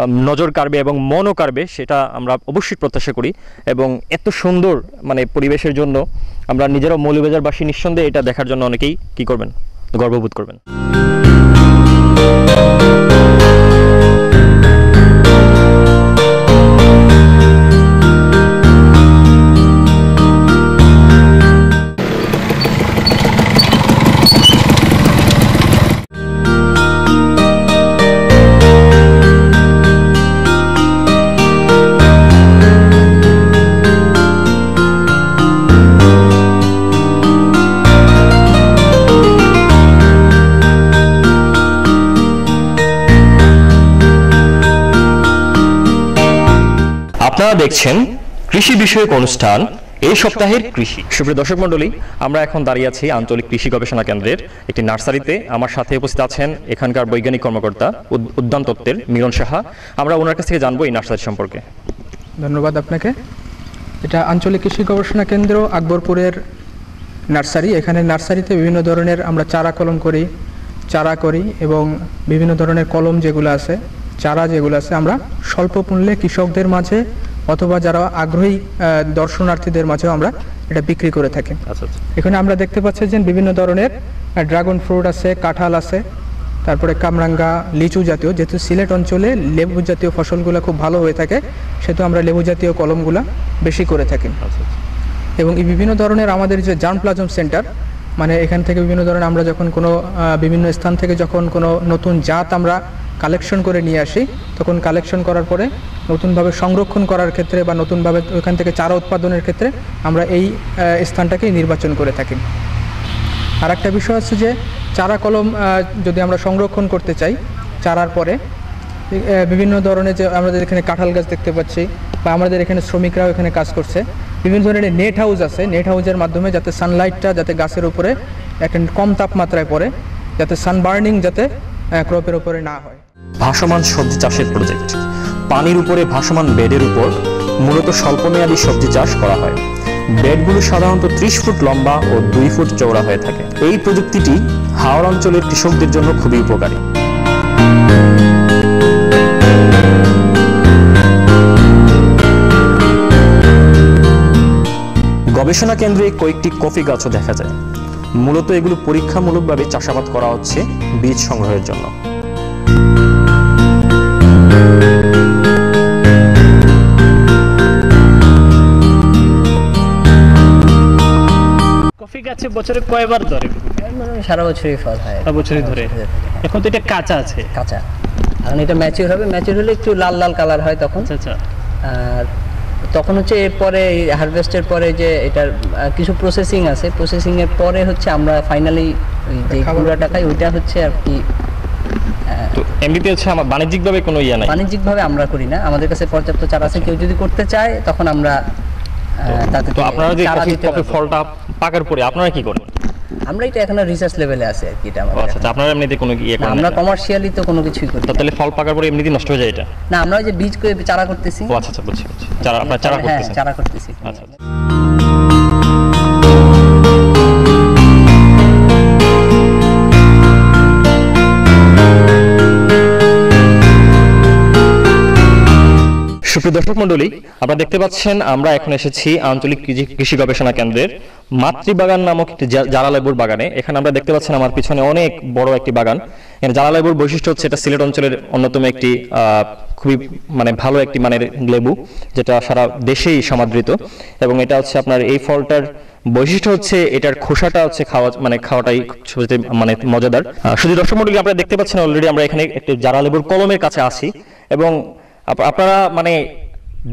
নজর কাড়বে এবং মনও কাড়বে, সেটা আমরা অবশ্যই প্রত্যাশা করি। এবং এত সুন্দর মানে পরিবেশের জন্য আমরা নিজেরাও মৌলবাজারবাসী নিঃসন্দেহে এটা দেখার জন্য অনেকেই কি করবেন? গর্ববোধ করবেন। আপনারা দেখছেন কৃষি বিষয়ক অনুষ্ঠান এই সপ্তাহের কৃষি। সুপ্রিয় দর্শক মণ্ডলী আমরা এখন দাঁড়িয়ে আছি আঞ্চলিক কৃষি গবেষণা কেন্দ্রের একটি নার্সারিতে। আমার সাথে উপস্থিত আছেন এখানকার বৈজ্ঞানিক কর্মকর্তা উদ্যান তত্ত্বের মিলন সাহা। আমরা ওনার কাছ থেকে জানব এই নার্সারি সম্পর্কে। ধন্যবাদ আপনাকে। এটা আঞ্চলিক কৃষি গবেষণা কেন্দ্র আকবরপুরের নার্সারি। এখানে নার্সারিতে বিভিন্ন ধরনের আমরা চারা কলম করি চারা করি এবং বিভিন্ন ধরনের কলম যেগুলো আছে চারা যেগুলো আছে আমরা স্বল্প মূল্যে কৃষকদের মাঝে অথবা যারা আগ্রহী দর্শনার্থীদের মাঝেও আমরা এটা বিক্রি করে থাকি। আচ্ছা আচ্ছা। এখানে আমরা দেখতে পাচ্ছি যে বিভিন্ন ধরনের ড্রাগন ফ্রুট আছে কাঁঠাল আছে তারপরে কামরাঙ্গা লিচু জাতীয়। যেহেতু সিলেট অঞ্চলে লেবু জাতীয় ফসলগুলো খুব ভালো হয়ে থাকে সেহেতু আমরা লেবু জাতীয় কলমগুলা বেশি করে থাকি। এবং এই বিভিন্ন ধরনের আমাদের যে জার্ম প্লাজম সেন্টার মানে এখান থেকে বিভিন্ন ধরনের আমরা যখন কোনো বিভিন্ন স্থান থেকে যখন কোনো নতুন জাত আমরা কালেকশন করে নিয়ে আসি। তখন কালেকশন করার পরে নতুনভাবে সংরক্ষণ করার ক্ষেত্রে বা নতুনভাবে ওখান থেকে চারা উৎপাদনের ক্ষেত্রে আমরা এই স্থানটাকেই নির্বাচন করে থাকি। আর একটা বিষয় আছে যে চারা কলম যদি আমরা সংরক্ষণ করতে চাই চারার পরে বিভিন্ন ধরনের যে আমাদের এখানে কাঁঠাল গাছ দেখতে পাচ্ছি বা আমাদের এখানে শ্রমিকরাও এখানে কাজ করছে। বিভিন্ন ধরনের নেট হাউস আছে। নেট হাউসের মাধ্যমে যাতে সানলাইটটা যাতে গাছের উপরে একটা কম তাপমাত্রায় পড়ে, যাতে সানবার্নিং যাতে ক্রপের উপরে না হয়। ভাসমান সবজি চাষের প্রজেক্ট পানির উপরে ভাসমান বেডের উপর মূলত স্বল্পমেয়াদী সবজি চাষ করা হয়। বেডগুলো সাধারণত ত্রিশ ফুট লম্বা ও দুই ফুট চওড়া হয়ে থাকে। এই প্রযুক্তিটি হাওড় অঞ্চলের কৃষকদের জন্য খুবই উপকারী। গবেষণা কেন্দ্রে কয়েকটি কফি গাছও দেখা যায়। মূলত এগুলো পরীক্ষামূলকভাবে চাষাবাদ করা হচ্ছে বীজ সংগ্রহের জন্য। গাছে বছরে কয়বার ধরে? সারা বছরই ফল হয়। সারা বছরই ধরে। এখন তো এটা কাঁচা আছে। কাঁচা। এখন এটা ম্যাচিউর হবে। ম্যাচিউর হলে একটু লাল লাল কালার হয় তখন। আচ্ছা আর তখন হচ্ছে এরপরে হারভেস্টের পরে যে এটার কিছু প্রসেসিং আছে। প্রসেসিং এর পরে হচ্ছে আমরা ফাইনালি যে কুমড়াটা খাই ওইটা হচ্ছে আর কি তো এমনিতে হচ্ছে আমার বাণিজ্যিকভাবে কোনো ইয়ে নাই? বাণিজ্যিকভাবে আমরা করি না। আমাদের কাছে পর্যাপ্ত চারা আছে। কেউ যদি করতে চায় তখন আমরা আহ, তাদেরকে তো আপনারা যে কফি। ফলটা পাকার পরে আপনারা কি করেন? আমরা এটা এখনও রিসার্চ লেভেলে আছে আর কি এটা আমাদের আচ্ছা আপনারা এমনিতে কোনো ইয়ে না, করেন আমরা কমার্শিয়ালি তো কোনো কিছুই করি না। তাহলে ফল পাকার পরে এমনিতেই নষ্ট হয়ে যায় এটা? না আমরা ওই যে বীজ করে চারা করতেছি। ও আচ্ছা আচ্ছা বুঝছি বুঝছি। চারা আপনারা চারা হ্যাঁ করতেছেন চারা করতেছি। আচ্ছা আচ্ছা। সুপ্রিয় দর্শক মন্ডলী আপনারা দেখতে পাচ্ছেন, আমরা এখন এসেছি আঞ্চলিক কৃষি- গবেষণা কেন্দ্রের মাতৃবাগান নামক একটি জা- জারালেবুর বাগানে। এখানে আমরা দেখতে পাচ্ছেন, আমার পিছনে অনেক বড় একটি বাগান। এখানে জারালেবুর বৈশিষ্ট্য হচ্ছে, এটা সিলেট অঞ্চলের অন্যতম একটি খুবই মানে ভালো একটি মানের লেবু, যেটা সারা দেশেই সমাদৃত। এবং এটা হচ্ছে আপনার, এই ফলটার বৈশিষ্ট্য হচ্ছে, এটার খোসাটা হচ্ছে খাওয়া মানে খাওয়াটাই মানে মজাদার। শুধু দর্শক মন্ডলী আপনারা দেখতে পাচ্ছেন অলরেডি আমরা এখানে একটি জারালেবুর কলমের কাছে আছি। এবং আপনারা মানে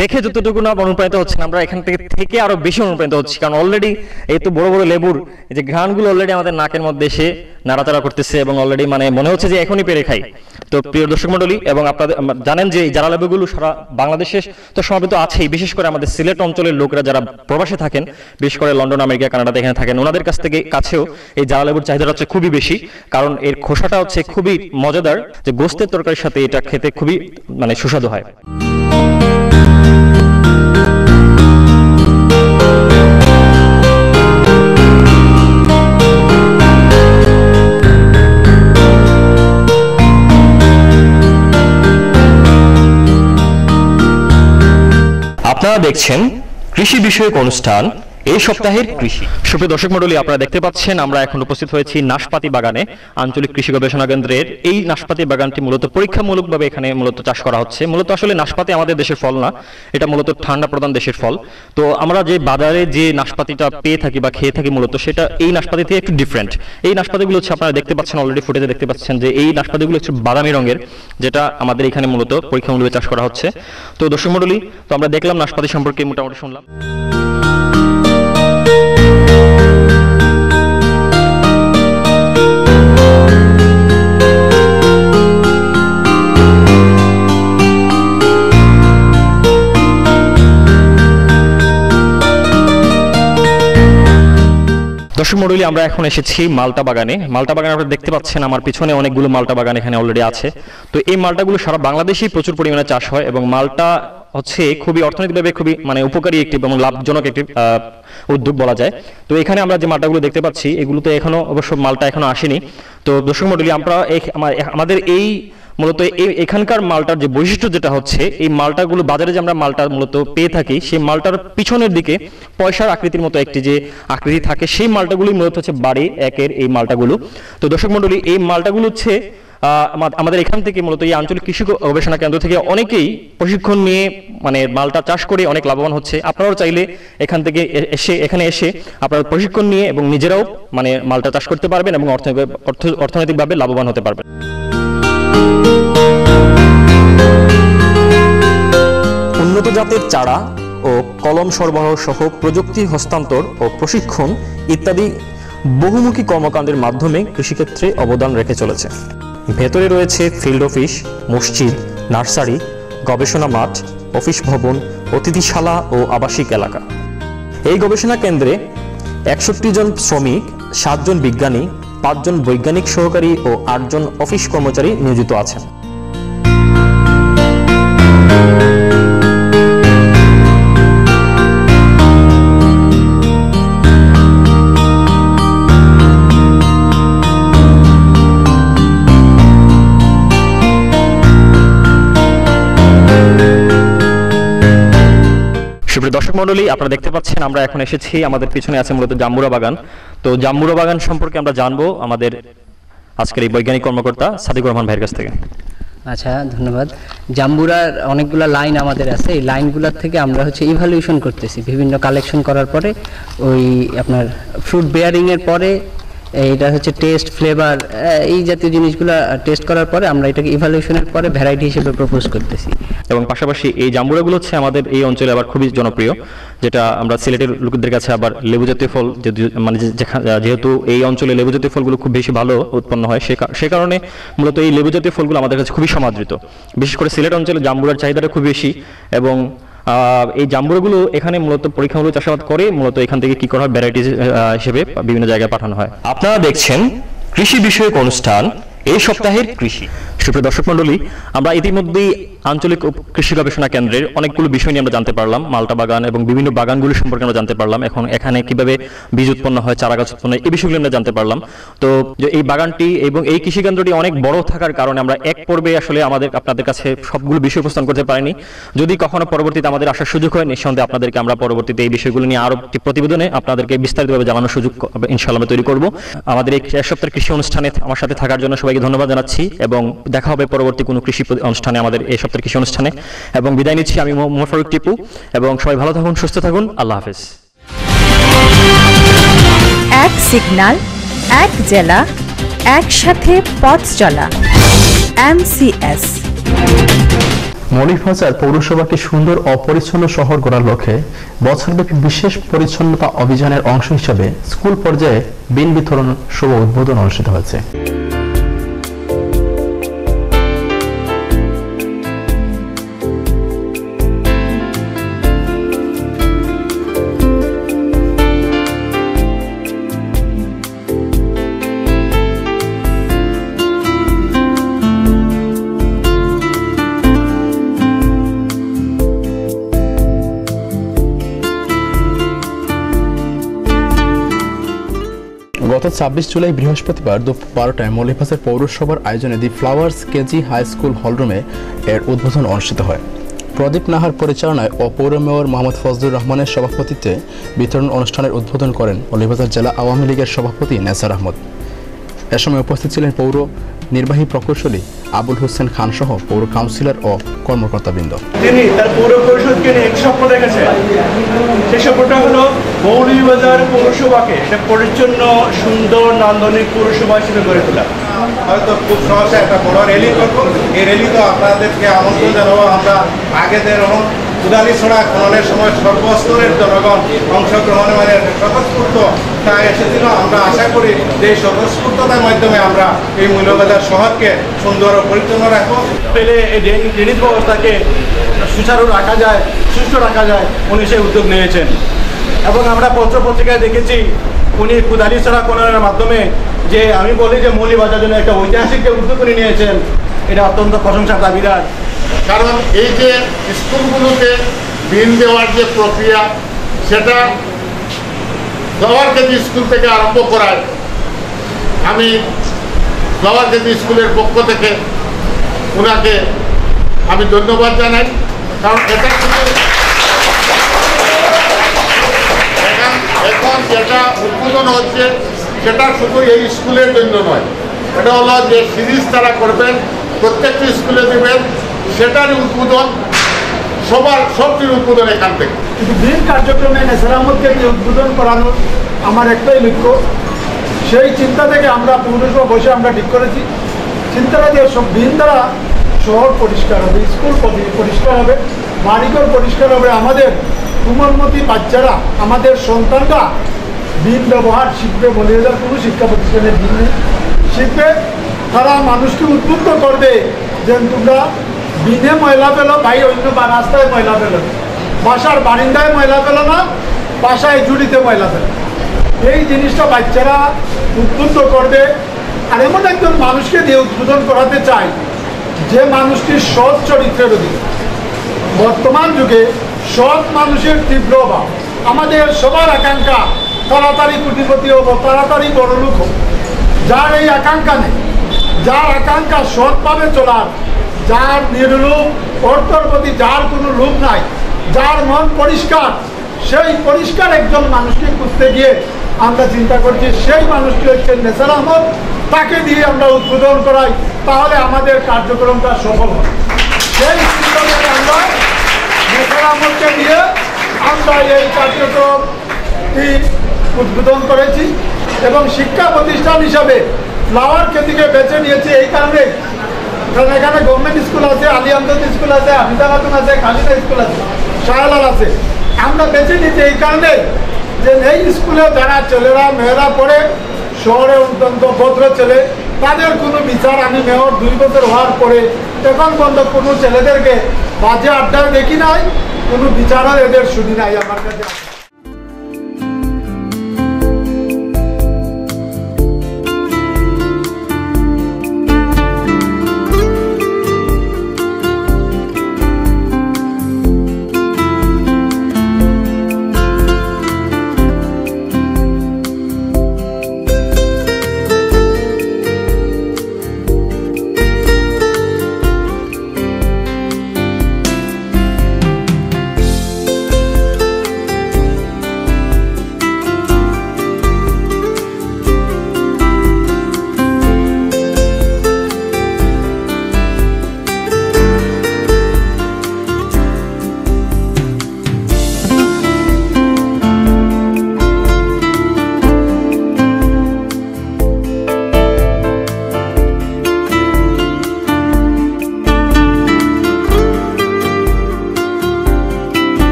দেখে যতটুকু না অনুপ্রাণিত হচ্ছেন, আমরা এখান থেকে থেকে আরও বেশি অনুপ্রাণিত হচ্ছি। কারণ অলরেডি এই তো বড় বড় লেবুর যে ঘ্রাণগুলো অলরেডি আমাদের নাকের মধ্যে এসে নাড়াচাড়া করতেছে এবং অলরেডি মানে মনে হচ্ছে যে এখনই পেরে খাই। তো প্রিয় দর্শক মন্ডলী এবং আপনাদের জানেন যে জারা লেবুগুলো সারা বাংলাদেশে তো সমাবেত আছেই। বিশেষ করে আমাদের সিলেট অঞ্চলের লোকরা যারা প্রবাসে থাকেন, বিশেষ করে লন্ডন, আমেরিকা, কানাডাতে এখানে থাকেন, ওনাদের কাছ থেকে কাছেও এই জারা লেবুর চাহিদা হচ্ছে খুবই বেশি। কারণ এর খোসাটা হচ্ছে খুবই মজাদার যে গোস্তের তরকারির সাথে এটা খেতে খুবই মানে সুস্বাদু হয়। আপনারা দেখছেন কৃষি বিষয়ক অনুষ্ঠান এই সপ্তাহের কৃষি। সুপ্রিয় দর্শক মন্ডলী আপনারা দেখতে পাচ্ছেন, আমরা এখন উপস্থিত হয়েছি নাশপাতি বাগানে। আঞ্চলিক কৃষি গবেষণা কেন্দ্রের এই নাশপাতি বাগানটি মূলত পরীক্ষামূলকভাবে এখানে মূলত চাষ করা হচ্ছে। মূলত আসলে নাশপাতি আমাদের দেশের ফল না, এটা মূলত ঠান্ডা প্রধান দেশের ফল। তো আমরা যে বাজারে যে নাশপাতিটা পেয়ে থাকি বা খেয়ে থাকি মূলত, সেটা এই নাশপাতি থেকে একটু ডিফারেন্ট এই নাশপাতিগুলো হচ্ছে আপনারা দেখতে পাচ্ছেন অলরেডি ফুটেজে দেখতে পাচ্ছেন যে এই নাশপাতিগুলো হচ্ছে বাদামি রঙের, যেটা আমাদের এখানে মূলত পরীক্ষামূলক চাষ করা হচ্ছে। তো দর্শক মন্ডলী তো আমরা দেখলাম নাশপাতি সম্পর্কে মোটামুটি শুনলাম। দর্শক মন্ডলী, আমরা এখন এসেছি মালটা বাগানে। মালটা বাগানে আপনারা দেখতে পাচ্ছেন, আমার পিছনে অনেকগুলো মালটা বাগান এখানে অলরেডি আছে। তো এই মালটাগুলো সারা বাংলাদেশেই প্রচুর পরিমাণে চাষ হয় এবং মালটা হচ্ছে খুবই অর্থনৈতিকভাবে খুবই মানে উপকারী একটি এবং লাভজনক একটি উদ্যোগ বলা যায়। তো এখানে আমরা যে মালটাগুলো দেখতে পাচ্ছি, এগুলোতে এখনও অবশ্য মালটা এখনও আসেনি। তো দর্শক মন্ডলী, আমরা আমাদের এই মূলত এই- এখানকার মালটার যে বৈশিষ্ট্য যেটা হচ্ছে, এই মালটাগুলো বাজারে যে আমরা মালটা মূলত পেয়ে থাকি, সেই মালটার পিছনের দিকে পয়সার আকৃতির মতো একটি যে আকৃতি থাকে, সেই মালটাগুলি মূলত হচ্ছে বাড়ি, একের এই মালটাগুলো। তো দর্শক মন্ডলী এই মালটাগুলো হচ্ছে আমাদের এখান থেকে মূলত এই আঞ্চলিক কৃষি গবেষণা কেন্দ্র থেকে অনেকেই প্রশিক্ষণ নিয়ে মানে মালটা চাষ করে অনেক লাভবান হচ্ছে। আপনারাও চাইলে এখান থেকে এসে, এখানে এসে আপনারা প্রশিক্ষণ নিয়ে এবং নিজেরাও মানে মালটা চাষ করতে পারবেন এবং অর্থনৈতিক অর্থ- অর্থনৈতিকভাবে লাভবান হতে পারবেন। উন্নত জাতের চারা ও কলম সরবরাহ সহ প্রযুক্তি হস্তান্তর ও প্রশিক্ষণ ইত্যাদি বহুমুখী কর্মকাণ্ডের মাধ্যমে কৃষিক্ষেত্রে অবদান রেখে চলেছে। ভেতরে রয়েছে ফিল্ড অফিস মসজিদ, নার্সারি, গবেষণা মাঠ, অফিস ভবন, অতিথিশালা ও আবাসিক এলাকা। এই গবেষণা কেন্দ্রে একষট্টি জন শ্রমিক সাতজন বিজ্ঞানী পাঁচজন বৈজ্ঞানিক সহকারী ও আটজন অফিস কর্মচারী নিয়োজিত আছেন। দর্শক মন্ডলী আপনারা দেখতে পাচ্ছেন আমরা এখন এসেছি, আমাদের পিছনে আছে মূলত জাম্বুরা বাগান। তো জাম্বুরা বাগান সম্পর্কে আমরা জানব আমাদের আজকের এই বৈজ্ঞানিক কর্মকর্তা সাদিকুর রহমান ভাইয়ের কাছ থেকে। আচ্ছা ধন্যবাদ। জাম্বুরার অনেকগুলো লাইন আমাদের আছে। এই লাইনগুলোর থেকে আমরা হচ্ছে ইভ্যালুয়েশন করতেছি। বিভিন্ন কালেকশন করার পরে ওই আপনার ফ্রুট বেয়ারিংয়ের পরে এইটা হচ্ছে টেস্ট ফ্লেভার এই জাতীয় জিনিসগুলো টেস্ট করার পরে আমরা এটাকে ইভালুয়েশনের পরে ভ্যারাইটি হিসেবে প্রপোজ করতেছি। এবং পাশাপাশি এই জাম্বুরাগুলো হচ্ছে আমাদের এই অঞ্চলে আবার খুবই জনপ্রিয়, যেটা আমরা সিলেটের লোকদের কাছে আবার লেবু জাতীয় ফল মানে যেহেতু এই অঞ্চলে লেবু জাতীয় ফলগুলো খুব বেশি ভালো উৎপন্ন হয়, সে কারণে মূলত এই লেবু জাতীয় ফলগুলো আমাদের কাছে খুবই সমাদৃত। বিশেষ করে সিলেট অঞ্চলে জাম্বুরার চাহিদাটা খুব বেশি এবং এই জাম্বুরগুলো এখানে মূলত পরীক্ষামূলক চাষাবাদ করে, মূলত এখান থেকে কি করা হয় ভ্যারাইটি হিসেবে বিভিন্ন জায়গায় পাঠানো হয়। আপনারা দেখছেন কৃষি বিষয়ক অনুষ্ঠান এই সপ্তাহের কৃষি। সুপ্রিয় দর্শক মন্ডলী আমরা ইতিমধ্যেই আঞ্চলিক কৃষি গবেষণা কেন্দ্রের অনেকগুলো বিষয় নিয়ে আমরা জানতে পারলাম, মালটা বাগান এবং বিভিন্ন বাগানগুলি সম্পর্কে আমরা জানতে পারলাম। এখন এখানে কীভাবে বীজ উৎপন্ন হয়, চারা গাছ উৎপন্ন এই বিষয়গুলো আমরা জানতে পারলাম। তো এই বাগানটি এবং এই কৃষি কেন্দ্রটি অনেক বড় থাকার কারণে আমরা এক পর্বে আসলে আমাদের, আপনাদের কাছে সবগুলো বিষয় উপস্থাপন করতে পারিনি। যদি কখনো পরবর্তীতে আমাদের আসার সুযোগ হয়, নিঃসন্দেহে আপনাদেরকে আমরা পরবর্তীতে এই বিষয়গুলো নিয়ে আরও একটি প্রতিবেদনে আপনাদেরকে বিস্তারিতভাবে জানানোর সুযোগ, ইনশাআল্লাহ তৈরি করব। আমাদের এই এক সপ্তাহের কৃষি অনুষ্ঠানে আমার সাথে থাকার জন্য সবাইকে ধন্যবাদ জানাচ্ছি এবং দেখা হবে পরবর্তী কোনো কৃষি অনুষ্ঠানে আমাদের এই সপ্তাহের কৃষি অনুষ্ঠানে। এবং বিদায় নিচ্ছি আমি মোহাম্মদ ফারুক টিপু। এবং সবাই ভালো থাকুন সুস্থ থাকুন। আল্লাহ হাফেজ। এক সিগন্যাল এক জেলা একসাথে পথ চলা। এমসিএস মৌলিকবাজার পৌরসভাকে সুন্দর অপরিচ্ছন্ন শহর গড়ার লক্ষ্যে বছরব্যাপী বিশেষ পরিচ্ছন্নতা অভিযানের অংশ হিসেবে স্কুল পর্যায়ে বিন বিতরণ শুভ উদ্বোধন অনুষ্ঠিত হয়েছে। গত ছাব্বিশ জুলাই বৃহস্পতিবার দুপুর বারোটায় মলিফাসের পৌরসভার আয়োজনে the Flowers KG high school হলরুমে এর উদ্বোধন অনুষ্ঠিত হয়। প্রদীপ নাহার পরিচালনায় ও পৌর মেয়র মোহাম্মদ ফজলুর রহমানের সভাপতিত্বে বিতরণ অনুষ্ঠানের উদ্বোধন করেন মৌলিকবাজার জেলা আওয়ামী লীগের সভাপতি নেসার আহমদ। এ সময় উপস্থিত ছিলেন পৌর নির্বাহী প্রকৌশলী আবুল হোসেন খান সহ পৌর কাউন্সিলর ও কর্মকর্তাবৃন্দ। তিনি তার পৌর পরিষদকে নিয়ে এক স্বপ্ন দেখেছেন। সেই স্বপ্নটা হলো মৌলভীবাজার পৌরসভাকে একটা পরিচ্ছন্ন সুন্দর নান্দনিক পৌরসভা হিসেবে গড়ে তোলা। হয়তো খুব সহজে একটা বড় র্যালি করব। এই র্যালি তো আপনাদেরকে আমন্ত্রণ জানাব। আমরা আগে যেরকম উদালি ছড়া খননের সময় সর্বস্তরের জনগণ অংশগ্রহণে মানে একটা স্বতঃস্ফূর্ত তা এসেছিল। আমরা আশা করি যে এই স্বতঃস্ফূর্ততার মাধ্যমে আমরা এই মূল্যবাজার শহরকে সুন্দর ও পরিচ্ছন্ন রাখব। পেলে এই ড্রেনেজ ব্যবস্থাকে সুচারু রাখা যায় সুস্থ রাখা যায়, উনি সেই উদ্যোগ নিয়েছেন। এবং আমরা পত্র পত্রিকায় দেখেছি, উনি কুদালি খননের মাধ্যমে যে আমি বলি যে মৌলিবাজার জন্য একটা ঐতিহাসিক যে উদ্যোগ উনি নিয়েছেন, এটা অত্যন্ত প্রশংসার দাবিদার। কারণ এই যে স্কুলগুলোতে বিল দেওয়ার যে প্রক্রিয়া, সেটা ফ্লাওয়ার কেজি স্কুল থেকে আরম্ভ করায়। আমি ফ্লাওয়ার কেজি স্কুলের পক্ষ থেকে ওনাকে আমি ধন্যবাদ জানাই, কারণ এটা এখন যেটা উদ্বোধন হচ্ছে, সেটা শুধু এই স্কুলের জন্য নয়। এটা হলো যে সিরিজ তারা করবেন, প্রত্যেকটি স্কুলে দেবেন সেটারই উদ্বোধন, সবার, সবটির উদ্বোধন এখান থেকে। কিন্তু দিন কার্যক্রমে নেসার আহমদকে যে উদ্বোধন করানো আমার একটাই লক্ষ্য। সেই চিন্তা থেকে আমরা পৌরসভা বসে আমরা ঠিক করেছি। চিন্তাটা যে সব দিন দ্বারা শহর পরিষ্কার হবে, স্কুল পরিষ্কার হবে, বাড়িঘর পরিষ্কার হবে। আমাদের কুমলমতি বাচ্চারা, আমাদের সন্তানরা দিন ব্যবহার শিখবে বলে এদের কোনো শিক্ষা প্রতিষ্ঠানের দিন নেই। শিখবে, তারা মানুষকে উদ্বুদ্ধ করবে যে তোমরা দিনে ময়লা পেল, ভাই, অন্য বা রাস্তায় ময়লা পেল। বাসার বারিন্দায় ময়লা পেল না, বাসায় জুড়িতে ময়লা পেল। এই জিনিসটা বাচ্চারা উদ্বুদ্ধ করবে। আর এমন একজন মানুষকে দিয়ে উদ্বোধন করাতে চাই, যে মানুষটি সৎ চরিত্রের অধিক বর্তমান যুগে সৎ মানুষের তীব্র অভাব। আমাদের সবার আকাঙ্ক্ষা, তাড়াতাড়ি কোটিপতি হব, তাড়াতাড়ি বড় হোক যার এই আকাঙ্ক্ষা নেই, যার আকাঙ্ক্ষা সৎভাবে চলার যার নির্লোভ অর্থর প্রতি যার কোনো লোভ নাই, যার মন পরিষ্কার, সেই পরিষ্কার একজন মানুষকে খুঁজতে গিয়ে আমরা চিন্তা করছি, সেই মানুষটি হচ্ছে নেসার আহমদ, তাকে দিয়ে আমরা উদ্বোধন করাই, তাহলে আমাদের কার্যক্রমটা সফল হবে। সেই চিন্তা আমরা নেসার আহমদকে দিয়ে আমরা এই কার্যক্রমটি উদ্বোধন করেছি এবং শিক্ষা প্রতিষ্ঠান হিসাবে ফ্লাওয়ার খেতিকে বেছে নিয়েছে এই কারণে কারণ এখানে গভর্নমেন্ট স্কুল আছে আলি আলিয়ান্তদ স্কুল আছে আমিতা খাতুন আছে খালিদা স্কুল আছে, শাহলাল আছে। আমরা বেছে নিয়েছি এই কারণে যে এই স্কুলে যারা ছেলেরা, মেয়েরা পড়ে, শহরে অত্যন্ত ভদ্র ছেলে, তাদের কোনো বিচার আমি মেয়র দুই বছর হওয়ার পরে এখন পর্যন্ত কোনো ছেলেদেরকে বাজে আড্ডায় দেখি নাই, কোনো বিচারও এদের শুনি নাই আমার কাছে।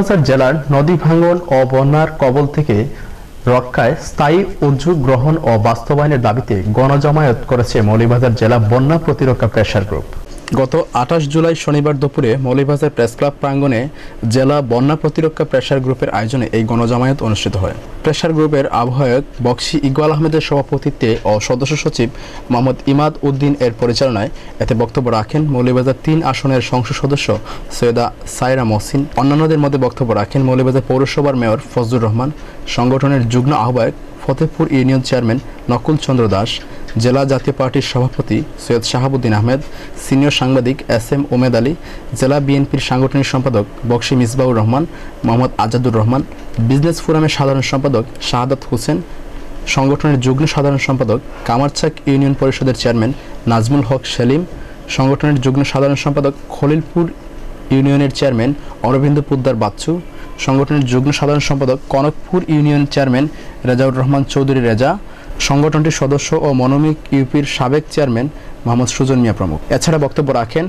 মৌলভীবাজার জেলার নদী ভাঙ্গন ও বন্যার কবল থেকে রক্ষায় স্থায়ী উদ্যোগ গ্রহণ ও বাস্তবায়নের দাবিতে গণজমায়েত করেছে মৌলিবাজার জেলা বন্যা প্রতিরক্ষা প্রেশার গ্রুপ। গত আঠাশ জুলাই শনিবার দুপুরে মৌলভীবাজার প্রেস ক্লাব প্রাঙ্গণে জেলা বন্যা প্রতিরক্ষা প্রেসার গ্রুপের আয়োজনে এই গণজামায়াত অনুষ্ঠিত হয়। প্রেসার গ্রুপের আহ্বায়ক বক্সি ইকবাল আহমেদের সভাপতিত্বে ও সদস্য সচিব মোহাম্মদ ইমাদ উদ্দিন এর পরিচালনায় এতে বক্তব্য রাখেন মৌলভীবাজার তিন আসনের সংসদ সদস্য সৈয়দা সাইরা মহসিন। অন্যান্যদের মধ্যে বক্তব্য রাখেন মৌলভীবাজার পৌরসভার মেয়র ফজলুর রহমান। সংগঠনের যুগ্ম আহ্বায়ক ফতেহপুর ইউনিয়ন চেয়ারম্যান নকুল চন্দ্র দাস। জেলা জাতীয় পার্টির সভাপতি সৈয়দ শাহাবুদ্দিন আহমেদ, সিনিয়র সাংবাদিক এস এম ওমেদ আলী, জেলা বিএনপির সাংগঠনিক সম্পাদক বক্সি মিসবাউর রহমান, মোহাম্মদ আজাদুর রহমান, বিজনেস ফোরামের সাধারণ সম্পাদক শাহাদাত হোসেন, সংগঠনের যুগ্ম সাধারণ সম্পাদক কামারছাক ইউনিয়ন পরিষদের চেয়ারম্যান নাজমুল হক সেলিম, সংগঠনের যুগ্ম সাধারণ সম্পাদক খলিলপুর ইউনিয়নের চেয়ারম্যান অরবিন্দ পুদ্দার বাচ্চু, সংগঠনের যুগ্ম সাধারণ সম্পাদক কনকপুর ইউনিয়ন চেয়ারম্যান রেজাউর রহমান চৌধুরী রেজা সংগঠনটির সদস্য ও মনোমিক ইউপির সাবেক চেয়ারম্যান মোহাম্মদ সুজন মিয়া প্রমুখ। এছাড়া বক্তব্য রাখেন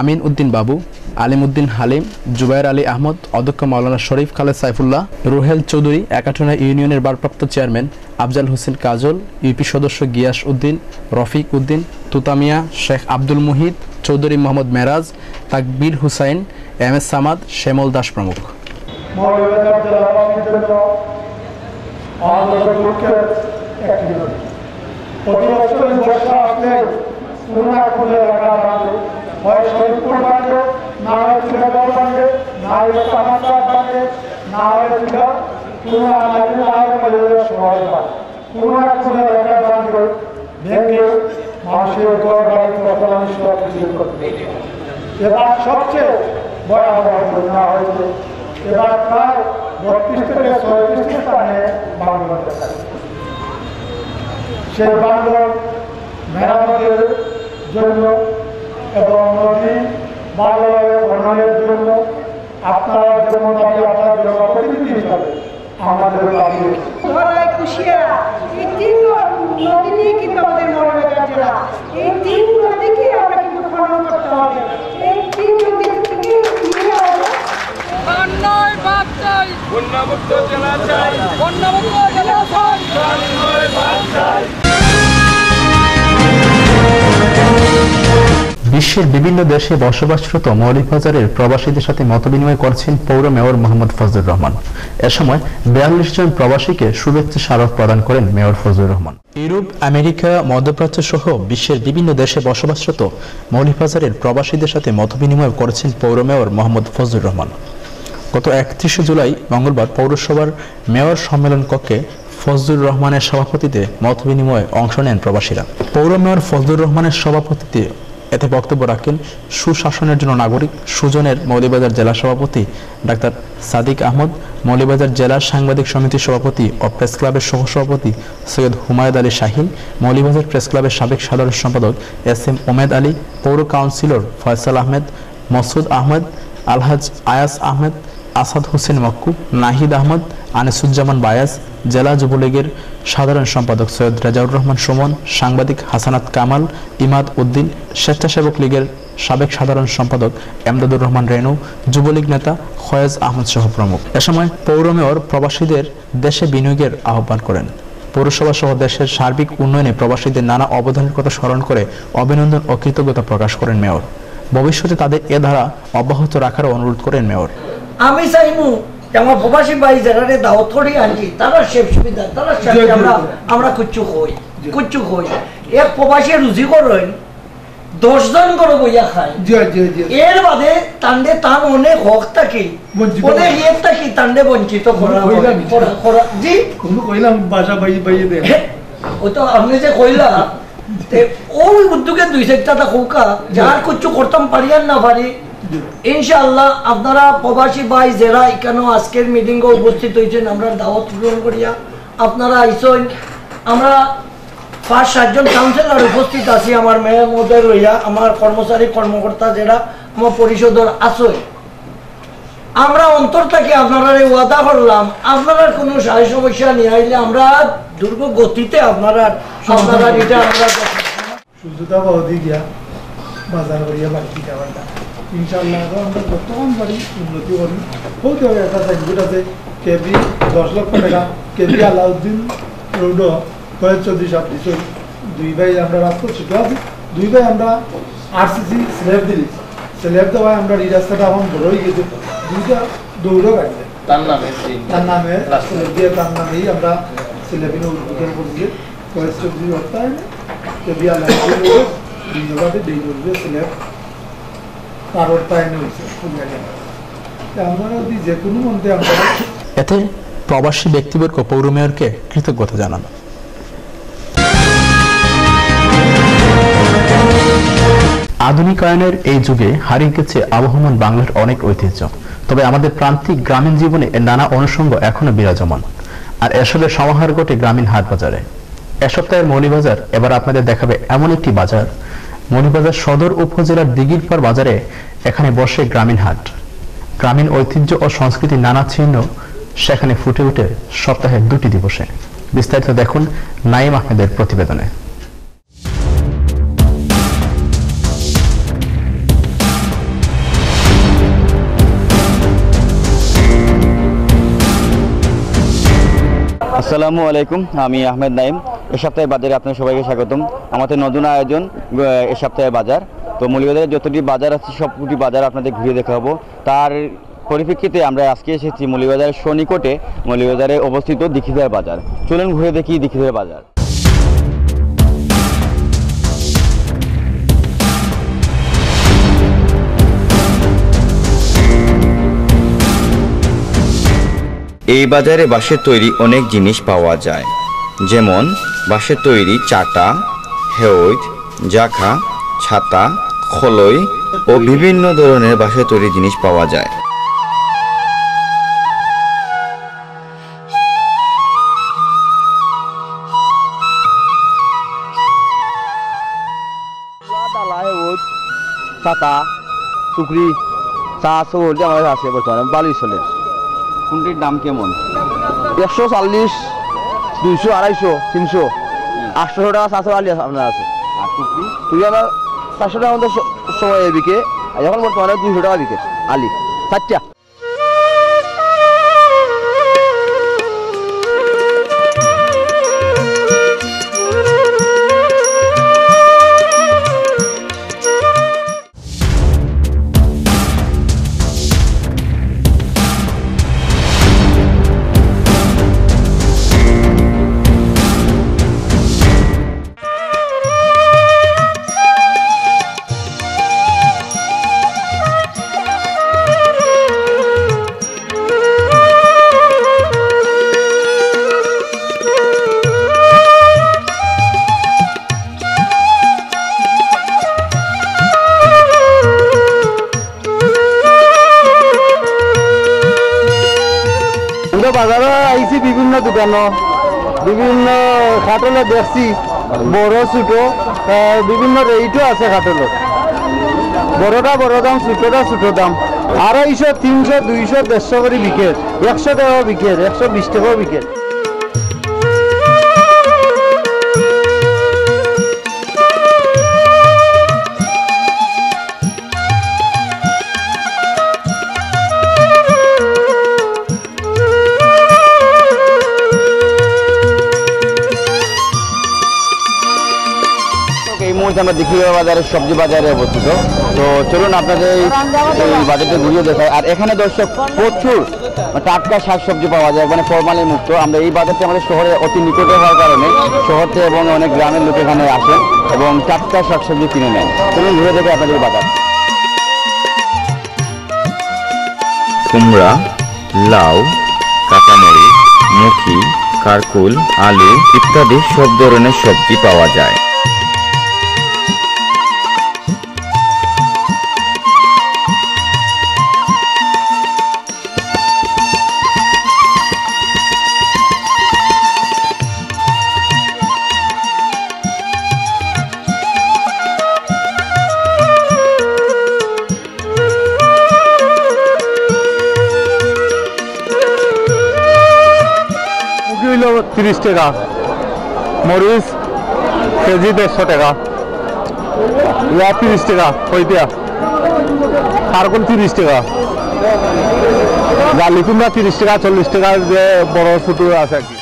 আমিন উদ্দিন বাবু, আলিম উদ্দিন হালিম, জুবাইর আলী আহমদ, অধ্যক্ষ মাওলানা শরীফ খালেদ সাইফুল্লাহ, রুহেল চৌধুরী একাটনা ইউনিয়নের ভারপ্রাপ্ত চেয়ারম্যান আফজাল হোসেন কাজল, ইউপি সদস্য গিয়াস উদ্দিন, রফিক উদ্দিন, তুতামিয়া শেখ আব্দুল মুহিত, চৌধুরী মোহাম্মদ মেরাজ, তাকবীর হুসাইন, এম এস সামাদ, শ্যামল দাস প্রমুখ। আমাদের বছরই বর্ষা আসলে কোনো না কোনো এলাকা ভাঙে হয় শরীরপুর ভাঙে না হয় শ্রীনগর ভাঙে না হয় কামারঘাট ভাঙে না হয় ছিল কোনো আমাদের না হয় মৌলভীবাজার শহর ভাঙে কোনো না ভেঙে মানুষের সব কিছু করতে এবার সবচেয়ে ভয়াবহ হয়েছে, এবার প্রায় বত্রিশ থেকে ছয়ত্রিশটি। সেই বাংলার মেরামতের জন্য এবং নদী ভালোভাবে খননের জন্য আপনারা যেমন দাবি আপনার জনপ্রতিনিধি হিসাবে আমাদের দাবি কুশিয়ারা এই তিন নদী নিয়ে কিন্তু আমাদের মৌলভীবাজার জেলা এই তিন নদীকে আমরা কিন্তু খনন করতে হবে। এই তিন নদী থেকে নিয়ে বন্যায় বাদ চাই। বন্যামুক্ত জেলা চাই। বন্যামুক্ত জেলা চাই। বন্যায় বাদ চাই। বিশ্বের বিভিন্ন দেশে বসবাসরত মৌলিকবাজারের প্রবাসীদের সাথে মতবিনিময় করছেন পৌর মেয়র মোহাম্মদ ফজলুর রহমান। এ সময় বিয়াল্লিশ জন প্রবাসীকে শুভেচ্ছা স্মারক প্রদান করেন mayor Fazlur Rahman. Europe, America মধ্যপ্রাচ্য সহ বিশ্বের বিভিন্ন দেশে বসবাসরত মৌলিকবাজারের প্রবাসীদের সাথে মতবিনিময় করেছেন পৌর মেয়র মোহাম্মদ ফজলুর রহমান। গত একত্রিশে জুলাই মঙ্গলবার পৌরসভার মেয়র সম্মেলন কক্ষে ফজলুর রহমানের সভাপতিতে মতবিনিময়ে অংশ নেন প্রবাসীরা। পৌর মেয়র ফজলুর রহমানের সভাপতিতে এতে বক্তব্য রাখেন সুশাসনের জন্য নাগরিক সুজনের মৌলিবাজার জেলা সভাপতি ডাক্তার সাদিক আহমদ মৌলিবাজার জেলা সাংবাদিক সমিতির সভাপতি ও প্রেস ক্লাবের সহসভাপতি সৈয়দ হুমায়দ আলী শাহিন মৌলিবাজার প্রেস ক্লাবের সাবেক সাধারণ সম্পাদক এস এম ওমেদ আলী, পৌর কাউন্সিলর ফয়সাল আহমেদ, মসুদ আহমেদ, আলহাজ আয়াস আহমেদ আসাদ হোসেন মক্কু নাহিদ আহমদ, আনিসুজ্জামান বায়াস জেলা যুবলীগের সাধারণ সম্পাদক সৈয়দ রাজাউর রহমান সুমন, সাংবাদিক হাসানাত কামাল, ইমাদ উদ্দিন, স্বেচ্ছাসেবক লীগের সাবেক সাধারণ সম্পাদক এমদাদুর রহমান রেনু যুবলীগ নেতা ফয়েজ আহমদ সহ প্রমুখ। এ সময় পৌর মেয়র প্রবাসীদের দেশে বিনিয়োগের আহ্বান করেন। পৌরসভা সহ দেশের সার্বিক উন্নয়নে প্রবাসীদের নানা অবদানের কথা স্মরণ করে অভিনন্দন ও কৃতজ্ঞতা প্রকাশ করেন মেয়র। ভবিষ্যতে তাদের এ ধারা অব্যাহত রাখার অনুরোধ করেন মেয়র। আমি চাইমু যে আমার প্রবাসী ভাই যারা দাওয়াত করে আনছি তারা সেব সুবিধা তারা আমরা আমরা কুচ্ছু হই কুচ্ছু হই এক প্রবাসী রুজি করেন দশজন করে বইয়া খায়। এর বাদে তান্ডে তার অনেক হক থাকি অনেক। ইয়ের থাকি তান্ডে বঞ্চিত করা জি কইলাম বাসা বাই বাইয়ে দে। ও তো আপনি যে কইলা ওই উদ্যোগে দুই চারটা কৌকা যার কিছু করতাম পারি আর না পারি ইনশাআল্লাহ আপনারা প্রবাসী ভাই যারা এখানে আজকের মিটিং উপস্থিত হয়েছেন, আমরা দাওয়াত গ্রহণ করিয়া আপনারা আইসন আমরা পাঁচ সাতজন কাউন্সিলর উপস্থিত আছি, আমার মেয়ের মধ্যে রইয়া, আমার কর্মচারী, কর্মকর্তা যারা আমার পরিষদর আছে আমরা অন্তর থেকে আপনারা ওয়াদা করলাম আপনারা কোনো সাহায্য সমস্যা নিয়ে আইলে আমরা দুর্গ গতিতে আপনারা আপনারা এটা আমরা গিয়া বাজার করিয়া বাড়ি যাওয়াটা ইনশাল্লাহ আরও আমরা বর্তমান বাড়ি উন্নতি করি। হতে হবে একটা সাইনবোর্ড আছে কেবি দশ লক্ষ টাকা কেবি আলাউদ্দিন রোড কয়েক চৌধুরী সাহেব দুই ভাই আমরা রাস্তা ছোট আছি দুই ভাই আমরা আরসিসি স্ল্যাব দিলি। স্ল্যাব দেওয়ায় আমরা এই রাস্তাটা এখন বড় হয়ে গেছে। দুইটা দৌড়ও গাড়ি তার নামে তার নামে দিয়ে তার নামেই আমরা স্ল্যাবিনে উদ্বোধন করছি। কয়েক চৌধুরী হত্যায় কেবি আলাউদ্দিন রোড দুই জায়গাতে দেই স্ল্যাব এতে প্রবাসী ব্যক্তিবর্গ পৌর মেয়রকে কৃতজ্ঞতা জানান। আধুনিকায়নের এই যুগে হারিয়ে গেছে আবহমান বাংলার অনেক ঐতিহ্য। তবে আমাদের প্রান্তিক গ্রামীণ জীবনে এর নানা অনুষঙ্গ এখনও বিরাজমান। আর এসবের সমাহার ঘটে গ্রামীণ হাট বাজারে এ সপ্তাহের মৌলিবাজার এবার আপনাদের দেখাবে এমন একটি বাজার মৌলিবাজার সদর উপজেলার দিগিরপার বাজারে এখানে বসে গ্রামীণ হাট। গ্রামীণ ঐতিহ্য ও সংস্কৃতির নানা চিহ্ন সেখানে ফুটে উঠে সপ্তাহের দুটি দিবসে। বিস্তারিত দেখুন নাইম আহমেদের প্রতিবেদনে। আসসালামু আলাইকুম, আমি আহমেদ নাইম। এ সপ্তাহের বাজারে আপনার সবাইকে স্বাগতম। আমাদের নতুন আয়োজন, এ সপ্তাহের বাজার। তো মৌলিকবাজারে যতটি বাজার আছে সবটি বাজার আপনাদের ঘুরিয়ে দেখাবো। তার পরিপ্রেক্ষিতে আমরা আজকে এসেছি মৌলিকবাজারের সনিকটে মৌলিকবাজারে অবস্থিত দীক্ষিতার বাজার। চলুন ঘুরে দেখি দীক্ষিতার বাজার। এই বাজারে বাঁশের তৈরি অনেক জিনিস পাওয়া যায়। যেমন, বাঁশের তৈরি চাটা হেউজ জাখা, ছাতা, খলই ও বিভিন্ন ধরনের বাঁশের তৈরি জিনিস পাওয়া যায়। ছাতা, টুকরি, চা সবর আমাদের আছে বর্তমানে বালি চলে কোনটির দাম কেমন? একশো চল্লিশ দুইশো আড়াইশো তিনশো। আটশো টাকা সাতশো আলি আপনার আছে। তুই আমার চারশো টাকা মতো সময় বিকে যখন এখন বর্তমানে দুইশো টাকা বিকে আলি। চারটা। দেখছি বড়, ছোট বিভিন্ন রেটও আছে খাটলত বড়টা বড় দাম, ছোটটা ছোট দাম। আড়াইশো, তিনশো, দুইশো, দেড়শো করে বিকেট একশো টাকাও বিকেট একশো বিশ টাকাও বিকেট মুহূর্তে আমরা দিঘিয়া বাজারের সবজি বাজারে অবস্থিত। তো চলুন আপনাদের এই বাজারটা ঘুরিয়ে দেখাই। আর এখানে দর্শক প্রচুর টাটকা শাকসবজি পাওয়া যায় মানে ফরমালি মুক্ত। আমরা এই বাজারটি আমাদের শহরে অতি নিকটে হওয়ার কারণে শহর থেকে এবং অনেক গ্রামের লোক এখানে আসেন এবং টাটকা শাকসবজি কিনে নেন চলুন ঘুরে দেখে আপনাদের বাজার। কুমড়া, লাউ, কাঁচামরিচ মুখি কারকুল, আলু ইত্যাদি সব ধরনের সবজি পাওয়া যায়। তিরিশ টাকা। মরিচ, কেজি দেড়শো টাকা। ইয়া তিরিশ টাকা কইতিয়া কারকুল তিরিশ টাকা। জালি কুমড়া তিরিশ টাকা, চল্লিশ টাকা, যে বড় ছোটো আছে আর কি।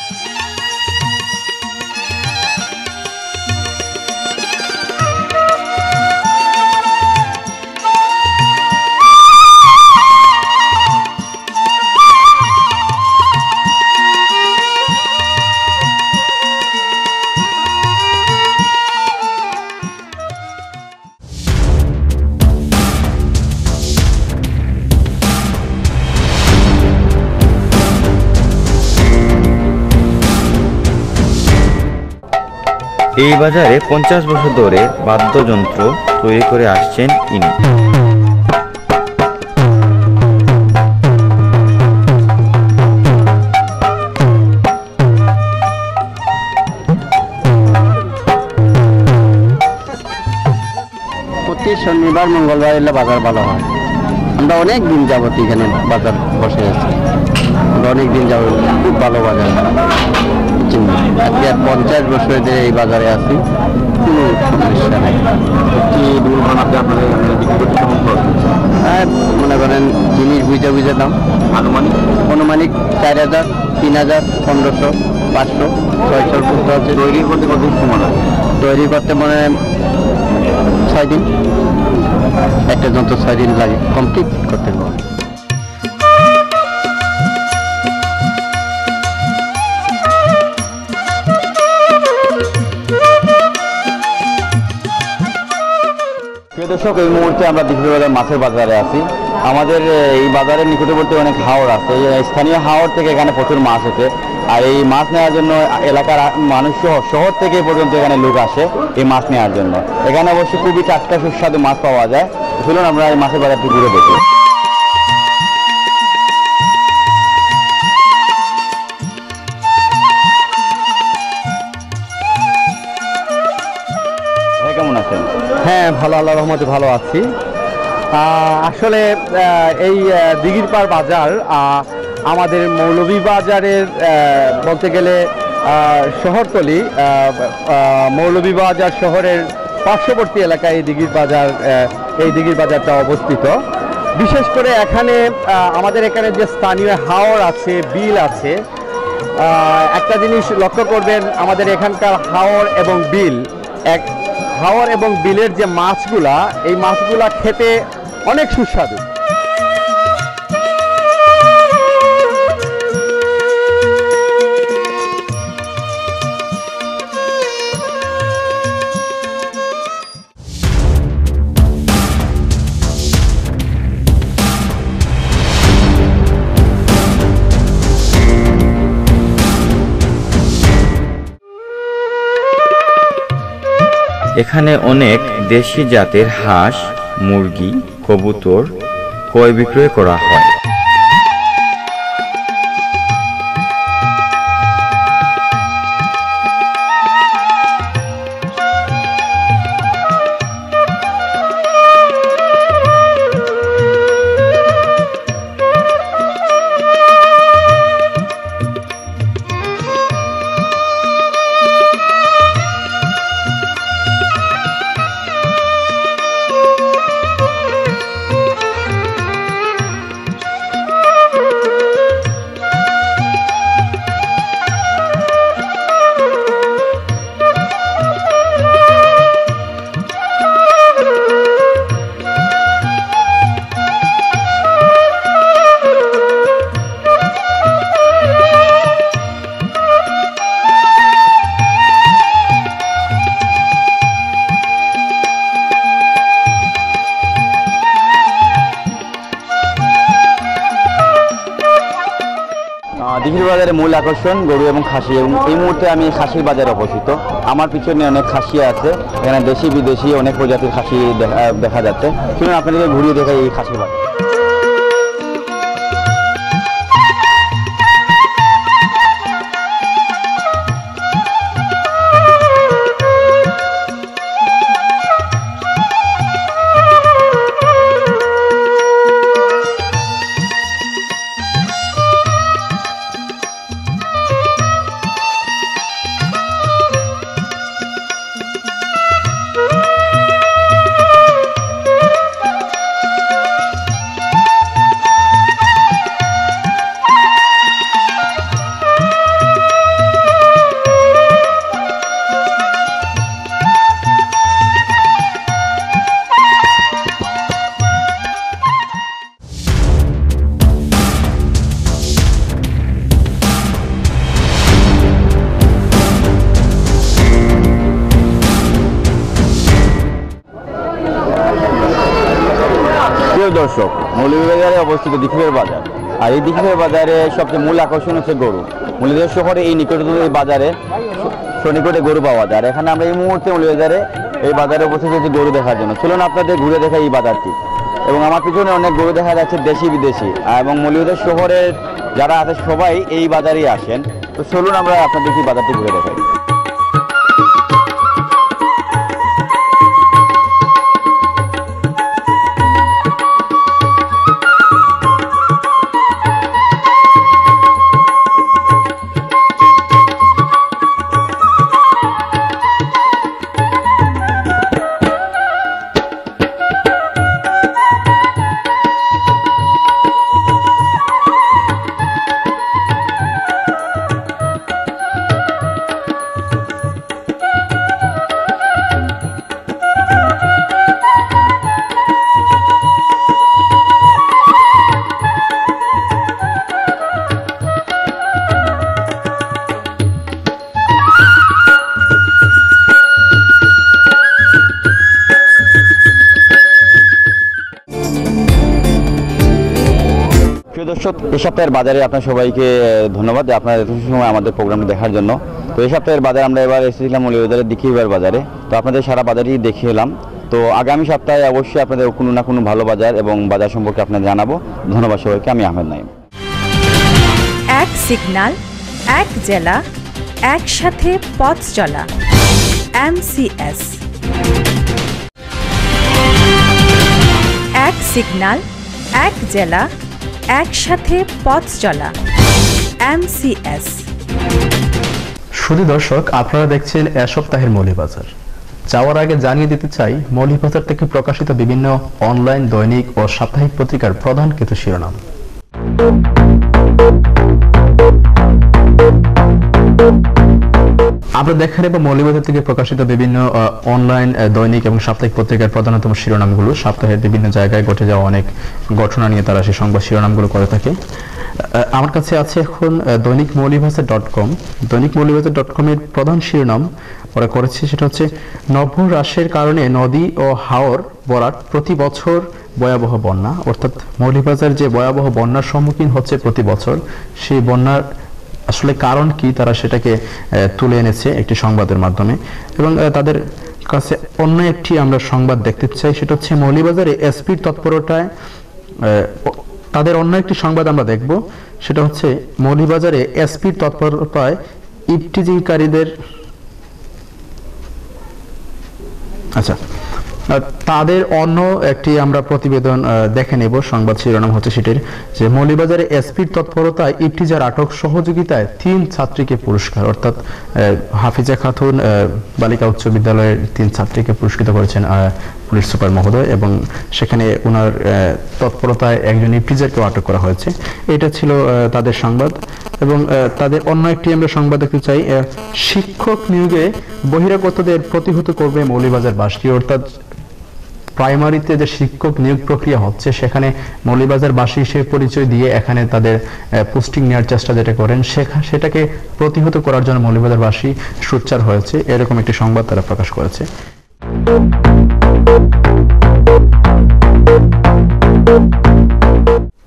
এই বাজারে পঞ্চাশ বছর ধরে বাদ্যযন্ত্র তৈরি করে আসছেন ইনি। প্রতি শনিবার, মঙ্গলবার এলে বাজার ভালো হয়। আমরা অনেক দিন যাবত এখানে বাজার বসে আছি। আমরা অনেক দিন যাবত খুব ভালো বাজার? আজকে আর পঞ্চাশ বছর ধরে এই বাজারে আছি। কোনো সমস্যা নেই হ্যাঁ মনে করেন জিনিস বুঝে বুঝে দাম। আনুমানিক অনুমানিক চার হাজার তিন হাজার পনেরোশো পাঁচশো ছয়শোর করতে হচ্ছে তৈরি করতে কত সময় তৈরি করতে মানে ছয় দিন। একটা যন্ত্র ছয় দিন লাগে কমপ্লিট করতে হবে। দর্শক, এই মুহূর্তে আমরা বাজার মাছের বাজারে আছি। আমাদের এই বাজারের নিকটবর্তী অনেক হাওড় আছে। স্থানীয় হাওড় থেকে এখানে প্রচুর মাছ ওঠে। আর এই মাছ নেওয়ার জন্য এলাকার মানুষ শহর থেকে পর্যন্ত এখানে লোক আসে এই মাছ নেওয়ার জন্য। এখানে অবশ্যই খুবই টাটকা সুস্বাদু মাছ পাওয়া যায়। চলুন আমরা এই মাছের বাজারটি ঘুরে দেখি। হ্যাঁ ভালো আল্লাহ রহমতে ভালো আছি। আসলে এই দিঘির বাজার আমাদের মৌলভীবাজারের বলতে গেলে শহরতলি মৌলভীবাজার শহরের পার্শ্ববর্তী এলাকায় এই দিঘির বাজার এই দিঘির বাজারটা অবস্থিত। বিশেষ করে এখানে আমাদের এখানে যে স্থানীয় হাওর আছে, বিল আছে একটা জিনিস লক্ষ্য করবেন, আমাদের এখানকার হাওর এবং বিল এক হাওর এবং বিলের যে মাছগুলা এই মাছগুলা খেতে অনেক সুস্বাদু। এখানে অনেক দেশি জাতের হাঁস মুরগি কবুতর ক্রয় বিক্রয় করা হয়। মূল আকর্ষণ, গরু এবং খাসি। এবং এই মুহূর্তে আমি খাসির বাজারে অবস্থিত। আমার পিছনে অনেক খাসি আছে। এখানে দেশি বিদেশি অনেক প্রজাতির খাসি দেখা- দেখা যাচ্ছে। শুনুন আপনাদেরকে ঘুরিয়ে দেখাই এই খাসির বাজার। অবস্থিত দিঘিবের বাজার। আর এই দিঘিবের বাজারে সবচেয়ে মূল আকর্ষণ হচ্ছে গরু। মৌলভীবাজার শহরে এই নিকটতম এই বাজারে সন্নিকটে গরু পাওয়া যায়। আর এখানে আমরা এই মুহূর্তে মৌলভীবাজারে এই বাজারে উপস্থিত হয়েছি গরু দেখার জন্য। চলুন আপনাদের ঘুরে দেখা এই বাজারটি। এবং আমার পিছনে অনেক গরু দেখা যাচ্ছে দেশি বিদেশি। এবং মৌলভীবাজার শহরের যারা আছে সবাই এই বাজারেই আসেন। তো চলুন আমরা আপনাদের এই বাজারটি ঘুরে দেখাই। এই সপ্তাহের বাজারে আপনার সবাইকে ধন্যবাদ। আপনারা এত সময় আমাদের প্রোগ্রামটি দেখার জন্য। তো এই সপ্তাহের বাজারে আমরা এবার এসেছিলাম মৌলবাজারের দিখিবার বাজারে। তো আপনাদের সারা বাজারই দেখিয়ে এলাম। তো আগামী সপ্তাহে অবশ্যই আপনাদের কোনো না কোনো ভালো বাজার এবং বাজার সম্পর্কে আপনাদের জানাব। ধন্যবাদ সবাইকে। আমি আহমেদ নাইম এক সিগনাল, এক জেলা, একসাথে পথ চলা। এমসিএস এক সিগনাল, এক জেলা একসাথে পথ চলা। এমসিএস শুধু দর্শক, আপনারা দেখছেন এ সপ্তাহের মৌলিবাজার। যাওয়ার আগে জানিয়ে দিতে চাই, মৌলিবাজার থেকে প্রকাশিত বিভিন্ন অনলাইন দৈনিক ও সাপ্তাহিক পত্রিকার প্রধান কিছু শিরোনাম। আমরা দেখে নেব মৌলিবাজার থেকে প্রকাশিত বিভিন্ন অনলাইন দৈনিক এবং সাপ্তাহিক পত্রিকার প্রধানতম শিরোনামগুলো। সপ্তাহের বিভিন্ন জায়গায় ঘটে যাওয়া অনেক ঘটনা নিয়ে তারা সেই সংবাদ শিরোনামগুলো করে থাকে। আমার কাছে আছে এখন দৈনিক মৌলিবাজার ডট কম দৈনিক মৌলিবাজার ডট কমের প্রধান শিরোনাম ওরা করেছে, সেটা হচ্ছে নভ হ্রাসের কারণে নদী ও হাওর বরাট প্রতি বছর ভয়াবহ বন্যা। অর্থাৎ মৌলিবাজার যে ভয়াবহ বন্যার সম্মুখীন হচ্ছে প্রতি বছর, সেই বন্যার আসলে কারণ কি তারা সেটাকে তুলে এনেছে একটি সংবাদের মাধ্যমে। এবং তাদের কাছে অন্য একটি আমরা সংবাদ দেখতে চাই, সেটা হচ্ছে মৌলিবাজারে এসপির তৎপরতায় তাদের অন্য একটি সংবাদ আমরা দেখব। সেটা হচ্ছে মৌলিবাজারে এসপির তৎপরতায় ইফটিজিংকারীদের আচ্ছা তাদের অন্য একটি আমরা প্রতিবেদন দেখে নেব। সংবাদ শিরোনাম হচ্ছে সেটির, যে মৌলিবাজারে এসপির তৎপরতায় ইফটিজার আটক সহযোগিতায় তিন ছাত্রীকে পুরস্কার। অর্থাৎ হাফিজা খাতুন বালিকা উচ্চ বিদ্যালয়ের তিন ছাত্রীকে পুরস্কৃত করেছেন পুলিশ সুপার মহোদয় এবং সেখানে ওনার তৎপরতায় একজন ইফটিজারকেও আটক করা হয়েছে। এটা ছিল তাদের সংবাদ এবং তাদের অন্য একটি আমরা সংবাদ দেখতে চাই শিক্ষক নিয়োগে বহিরাগতদের প্রতিহত করবে মৌলিবাজার বাসটি। অর্থাৎ প্রাইমারিতে যে শিক্ষক নিয়োগ প্রক্রিয়া হচ্ছে সেখানে মৌলিবাজার বাসী হিসেবে পরিচয় দিয়ে এখানে তাদের পোস্টিং নেওয়ার চেষ্টা যেটা করেন সেটাকে প্রতিহত করার জন্য মৌলিবাজার বাসী সোচ্চার হয়েছে। এরকম একটি সংবাদ তারা প্রকাশ করেছে।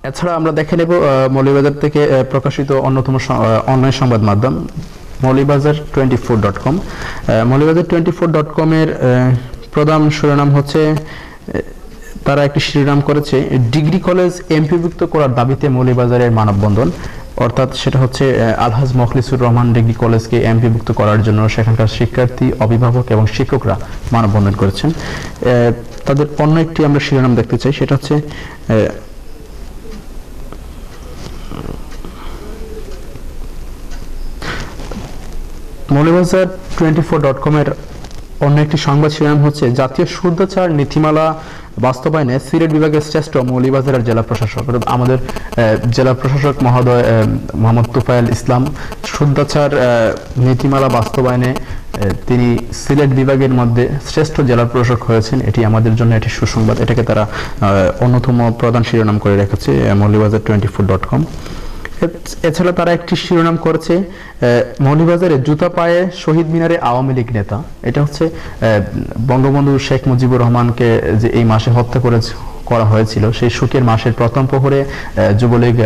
এছাড়া আমরা দেখে নেব আহ, মৌলভীবাজার থেকে প্রকাশিত অন্যতম অনলাইন সংবাদ মাধ্যম Moulvibazar twenty four dot com. Moulvibazar twenty four dot কমের প্রধান শিরোনাম হচ্ছে তারা একটি শিরোনাম করেছে ডিগ্রি কলেজ এমপিভুক্ত করার দাবিতে মৌলিবাজারের মানববন্ধন। অর্থাৎ সেটা হচ্ছে আলহাজ মখলিসুর রহমান ডিগ্রি কলেজকে এমপিভুক্ত করার জন্য সেখানকার শিক্ষার্থী অভিভাবক এবং শিক্ষকরা মানববন্ধন করেছেন। তাদের অন্য একটি আমরা শিরোনাম দেখতে চাই সেটা হচ্ছে আহ, মৌলভীবাজার টোয়েন্টি ফোর ডট কমের অন্য একটি সংবাদ শিরোনাম হচ্ছে, জাতীয় শুদ্ধাচার নীতিমালা বাস্তবায়নে সিলেট বিভাগের শ্রেষ্ঠ মৌলভীবাজারের জেলা প্রশাসক। আমাদের জেলা প্রশাসক মহোদয় মোহাম্মদ তুফাইল ইসলাম শুদ্ধাচার নীতিমালা বাস্তবায়নে তিনি সিলেট বিভাগের মধ্যে শ্রেষ্ঠ জেলা প্রশাসক হয়েছেন। এটি আমাদের জন্য একটি সুসংবাদ। এটাকে তারা অন্যতম প্রধান শিরোনাম করে রেখেছে Moulvibazar twenty four dot com এছাড়া তারা একটি শিরোনাম করেছে আহ, মৌলভীবাজারে জুতা পায়ে শহীদ মিনারে আওয়ামী লীগ নেতা। এটা হচ্ছে বঙ্গবন্ধু শেখ মুজিবুর রহমানকে যে এই মাসে হত্যা করে করা হয়েছিল সেই শোকের মাসের প্রথম প্রহরে যুবলীগ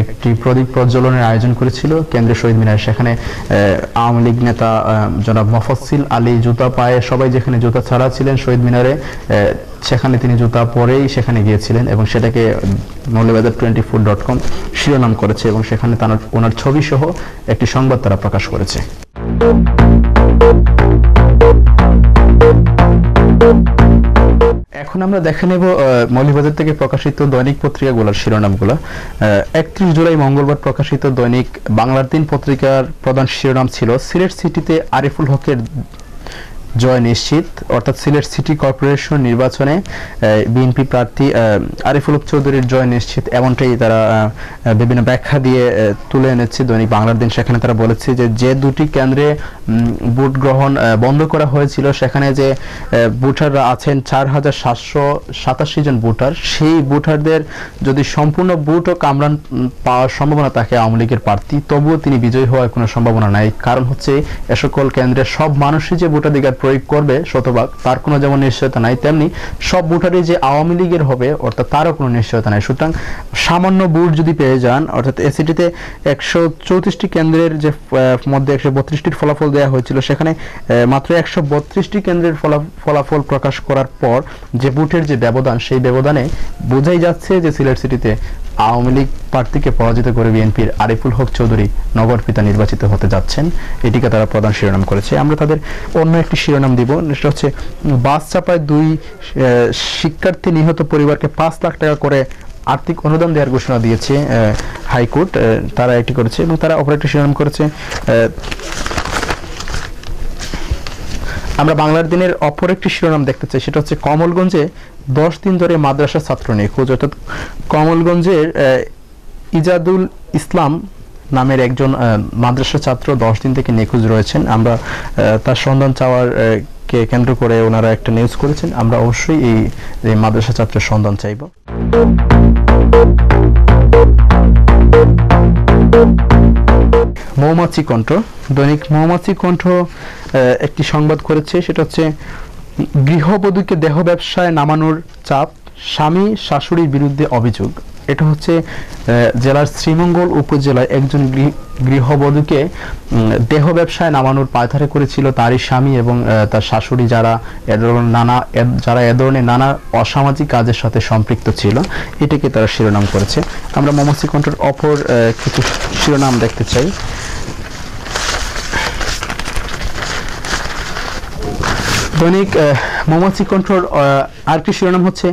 একটি প্রদীপ প্রজ্বলনের আয়োজন করেছিল কেন্দ্রীয় শহীদ মিনার। সেখানে আওয়ামী লীগ নেতা জনাব মফসিল আলী জুতা পায়ে সবাই যেখানে জুতা ছাড়া ছিলেন শহীদ মিনারে সেখানে তিনি জুতা পরেই সেখানে গিয়েছিলেন এবং সেটাকে Moulvibazar twenty four dot com শিরোনাম করেছে এবং সেখানে তার, ওনার ছবি সহ একটি সংবাদ তারা প্রকাশ করেছে। এখন আমরা দেখে নেব আহ, মৌলভীবাজার থেকে প্রকাশিত দৈনিক পত্রিকাগুলোর শিরোনামগুলো। একত্রিশ জুলাই মঙ্গলবার প্রকাশিত দৈনিক বাংলার দিন পত্রিকার প্রধান শিরোনাম ছিল সিলেট সিটিতে আরিফুল হকের জয় নিশ্চিত। অর্থাৎ সিলেট সিটি কর্পোরেশন নির্বাচনে বিএনপি প্রার্থী আরিফুল চৌধুরীর জয় নিশ্চিত। এমনটাই তারা বিভিন্ন ব্যাখ্যা দিয়ে তুলে এনেছে দৈনিক বাংলার দিন। সেখানে তারা বলেছে যে যে দুটি কেন্দ্রে ভোট গ্রহণ বন্ধ করা হয়েছিল, সেখানে যে ভোটাররা আছেন চার হাজার সাতশো সাতাশি জন ভোটার, সেই ভোটারদের যদি সম্পূর্ণ ভোটও কামরান পাওয়ার সম্ভাবনা থাকে আওয়ামী লীগের প্রার্থী, তবুও তিনি বিজয়ী হওয়ার কোনো সম্ভাবনা নাই। কারণ হচ্ছে, এ সকল কেন্দ্রে সব মানুষই যে ভোটাধিকার প্রয়োগ করবে শতভাগ, তার কোনো যেমন নিশ্চয়তা নাই, তেমনি সব ভোটারই যে আওয়ামী লীগের হবে, অর্থাৎ তারও কোনো নিশ্চয়তা নাই। সুতরাং সামান্য ভোট যদি পেয়ে যান, অর্থাৎ এসিটিতে একশো চৌত্রিশটি কেন্দ্রের যে মধ্যে একশো বত্রিশটির ফলাফল দেওয়া হয়েছিল, সেখানে মাত্র একশো বত্রিশটি কেন্দ্রের ফলাফল প্রকাশ করার পর যে ভোটের যে ব্যবধান, সেই ব্যবধানে বোঝাই যাচ্ছে যে সিলেট সিটিতে আওয়ামী লীগ প্রার্থীকে পরাজিত করে বিএনপির আরিফুল হক চৌধুরী নগর পিতা নির্বাচিত হতে যাচ্ছেন। এটিকে তারা প্রধান শিরোনাম করেছে। আমরা তাদের অন্য একটি শিরোনাম দিব। সেটা হচ্ছে, বাস চাপায় দুই শিক্ষার্থী নিহত পরিবারকে পাঁচ লাখ টাকা করে আর্থিক অনুদান দেওয়ার ঘোষণা দিয়েছে হাইকোর্ট তারা এটি করেছে এবং তারা অপর শিরোনাম করেছে আমরা বাংলার দিনের অপর একটি শিরোনাম দেখতে চাই। সেটা হচ্ছে, কমলগঞ্জে দশ দিন ধরে মাদ্রাসা ছাত্র নিখোঁজ অর্থাৎ কমলগঞ্জের ইজাদুল ইসলাম নামের একজন মাদ্রাসা ছাত্র দশ দিন থেকে নিখোঁজ রয়েছেন। আমরা তার সন্ধান চাওয়ার কে কেন্দ্র করে ওনারা একটা নিউজ করেছেন। আমরা অবশ্যই এই মাদ্রাসা ছাত্রের সন্ধান চাইব। মৌমাছি কণ্ঠ। দৈনিক মৌমাছি কণ্ঠ একটি সংবাদ করেছে। সেটা হচ্ছে, গৃহবধূকে দেহ ব্যবসায় নামানোর চাপ, স্বামী শাশুড়ির বিরুদ্ধে অভিযোগ। এটা হচ্ছে জেলার শ্রীমঙ্গল উপজেলায় একজন গৃহবধূকে দেহ ব্যবসায় নামানোর পায়ধারে করেছিল তারই স্বামী এবং তার শাশুড়ি যারা এ ধরনের নানা যারা এ ধরনের নানা অসামাজিক কাজের সাথে সম্পৃক্ত ছিল এটাকে তারা শিরোনাম করেছে। আমরা মৌমাছি কণ্ঠের অপর কিছু শিরোনাম দেখতে চাই। দৈনিক মৌমাছি কণ্ঠর আহ, আরেকটি শিরোনাম হচ্ছে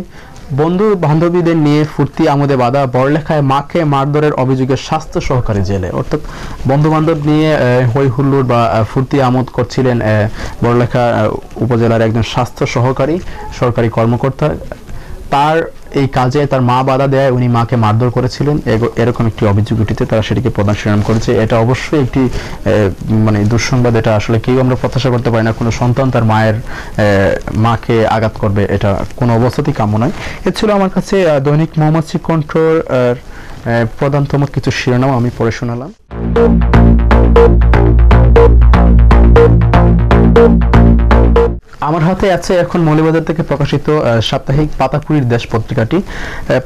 বন্ধু বান্ধবীদের নিয়ে ফুর্তি, আমোদে বাধা, বড়লেখায় মাকে মারধরের অভিযোগে স্বাস্থ্য সহকারী জেলে। অর্থাৎ বন্ধু বান্ধব নিয়ে হই হুল্লুর বা ফুর্তি আমোদ করছিলেন বড়লেখা উপজেলার একজন স্বাস্থ্য সহকারী, সরকারি কর্মকর্তা। তার এই কাজে তার মা বাধা দেয়, উনি মাকে মারধর করেছিলেন। এরকম একটি অভিযোগ উঠিতে তারা সেটিকে প্রধান শিরোনাম করেছে। এটা অবশ্যই একটি মানে দুঃসংবাদ, এটা আসলে কেউ আমরা প্রত্যাশা করতে পারি না। কোনো সন্তান তার মায়ের মাকে আঘাত করবে, এটা কোনো অবস্থাতেই কাম্য নয়। এ ছিল আমার কাছে দৈনিক মৌমাছি কণ্ঠর প্রধানতম কিছু শিরোনাম আমি পড়ে শোনালাম। আমার হাতে আছে এখন মৌলবাজার থেকে প্রকাশিত সাপ্তাহিক পাতাকুড়ির দেশ পত্রিকাটি।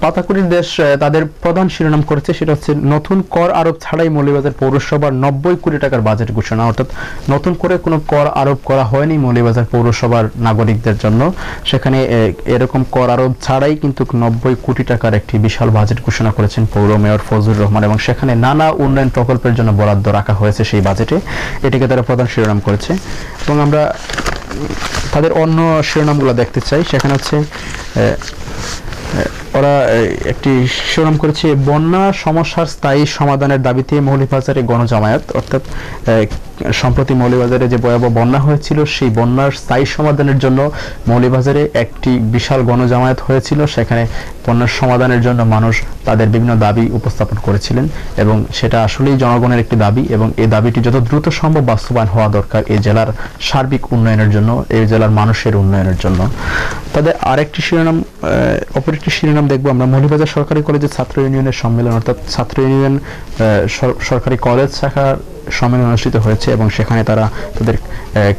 পাতাকুড়ির দেশ তাদের প্রধান শিরোনাম করেছে সেটা হচ্ছে, নতুন কর আরোপ ছাড়াই মৌলবাজার পৌরসভার নব্বই কোটি টাকার বাজেট ঘোষণা। অর্থাৎ নতুন করে কোনো কর আরোপ করা হয়নি মৌলবাজার পৌরসভার নাগরিকদের জন্য। সেখানে এরকম কর আরোপ ছাড়াই কিন্তু নব্বই কোটি টাকার একটি বিশাল বাজেট ঘোষণা করেছেন পৌর মেয়র ফজলুর রহমান এবং সেখানে নানা উন্নয়ন প্রকল্পের জন্য বরাদ্দ রাখা হয়েছে সেই বাজেটে। এটিকে তারা প্রধান শিরোনাম করেছে। এবং আমরা তাদের অন্য শিরোনামগুলো দেখতে চাই। সেখানে হচ্ছে ওরা একটি শিরোনাম করেছে, বন্যা সমস্যার স্থায়ী সমাধানের দাবিতে মৌলিক বাজারে গণজামায়াত, অর্থাৎ সম্প্রতি মৌলিবাজারে যে ভয়াবহ বন্যা হয়েছিল, সেই বন্যার স্থায়ী সমাধানের জন্য মৌলিবাজারে একটি বিশাল গণজামায়াত হয়েছিল। সেখানে বন্যার সমাধানের জন্য মানুষ তাদের বিভিন্ন দাবি উপস্থাপন করেছিলেন এবং সেটা আসলেই জনগণের একটি দাবি এবং এই দাবিটি যত দ্রুত সম্ভব বাস্তবায়ন হওয়া দরকার এই জেলার সার্বিক উন্নয়নের জন্য, এই জেলার মানুষের উন্নয়নের জন্য। তাদের আরেকটি শিরোনাম অপর একটি শিরোনাম দেখব আমরা। মৌলিবাজার সরকারি কলেজের ছাত্র ইউনিয়নের সম্মেলন, অর্থাৎ ছাত্র ইউনিয়ন সরকারি কলেজ শাখার সম্মেলন অনুষ্ঠিত হয়েছে এবং সেখানে তারা তাদের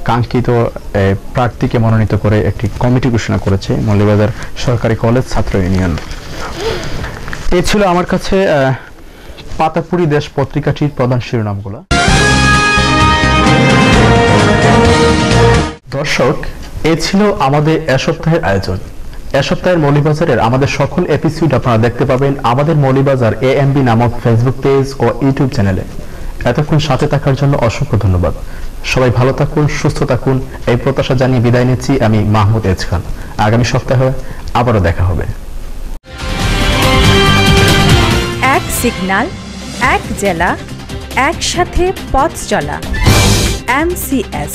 কাঙ্ক্ষিত প্রার্থীকে মনোনীত করে একটি কমিটি ঘোষণা করেছে মৌলিবাজার সরকারি কলেজ ছাত্র ইউনিয়ন। এই ছিল আমার কাছে পাতাপুরি দেশ পত্রিকাটির প্রধান শিরোনামগুলো। দর্শক, এ ছিল আমাদের এ সপ্তাহের আয়োজন। এ সপ্তাহের মৌলিবাজারের আমাদের সকল এপিসোড আপনারা দেখতে পাবেন আমাদের মৌলিবাজার এ এমবি নামক ফেসবুক পেজ ও ইউটিউব চ্যানেলে এতক্ষণ সাথে থাকার জন্য অসংখ্য ধন্যবাদ। সবাই ভালো থাকুন, সুস্থ থাকুন। এই প্রত্যাশা জানিয়ে বিদায় নিচ্ছি আমি মাহমুদ এজ খান। আগামী সপ্তাহে আবারও দেখা হবে। এক সিগনাল, এক জেলা, একসাথে পথ চলা। এমসিএস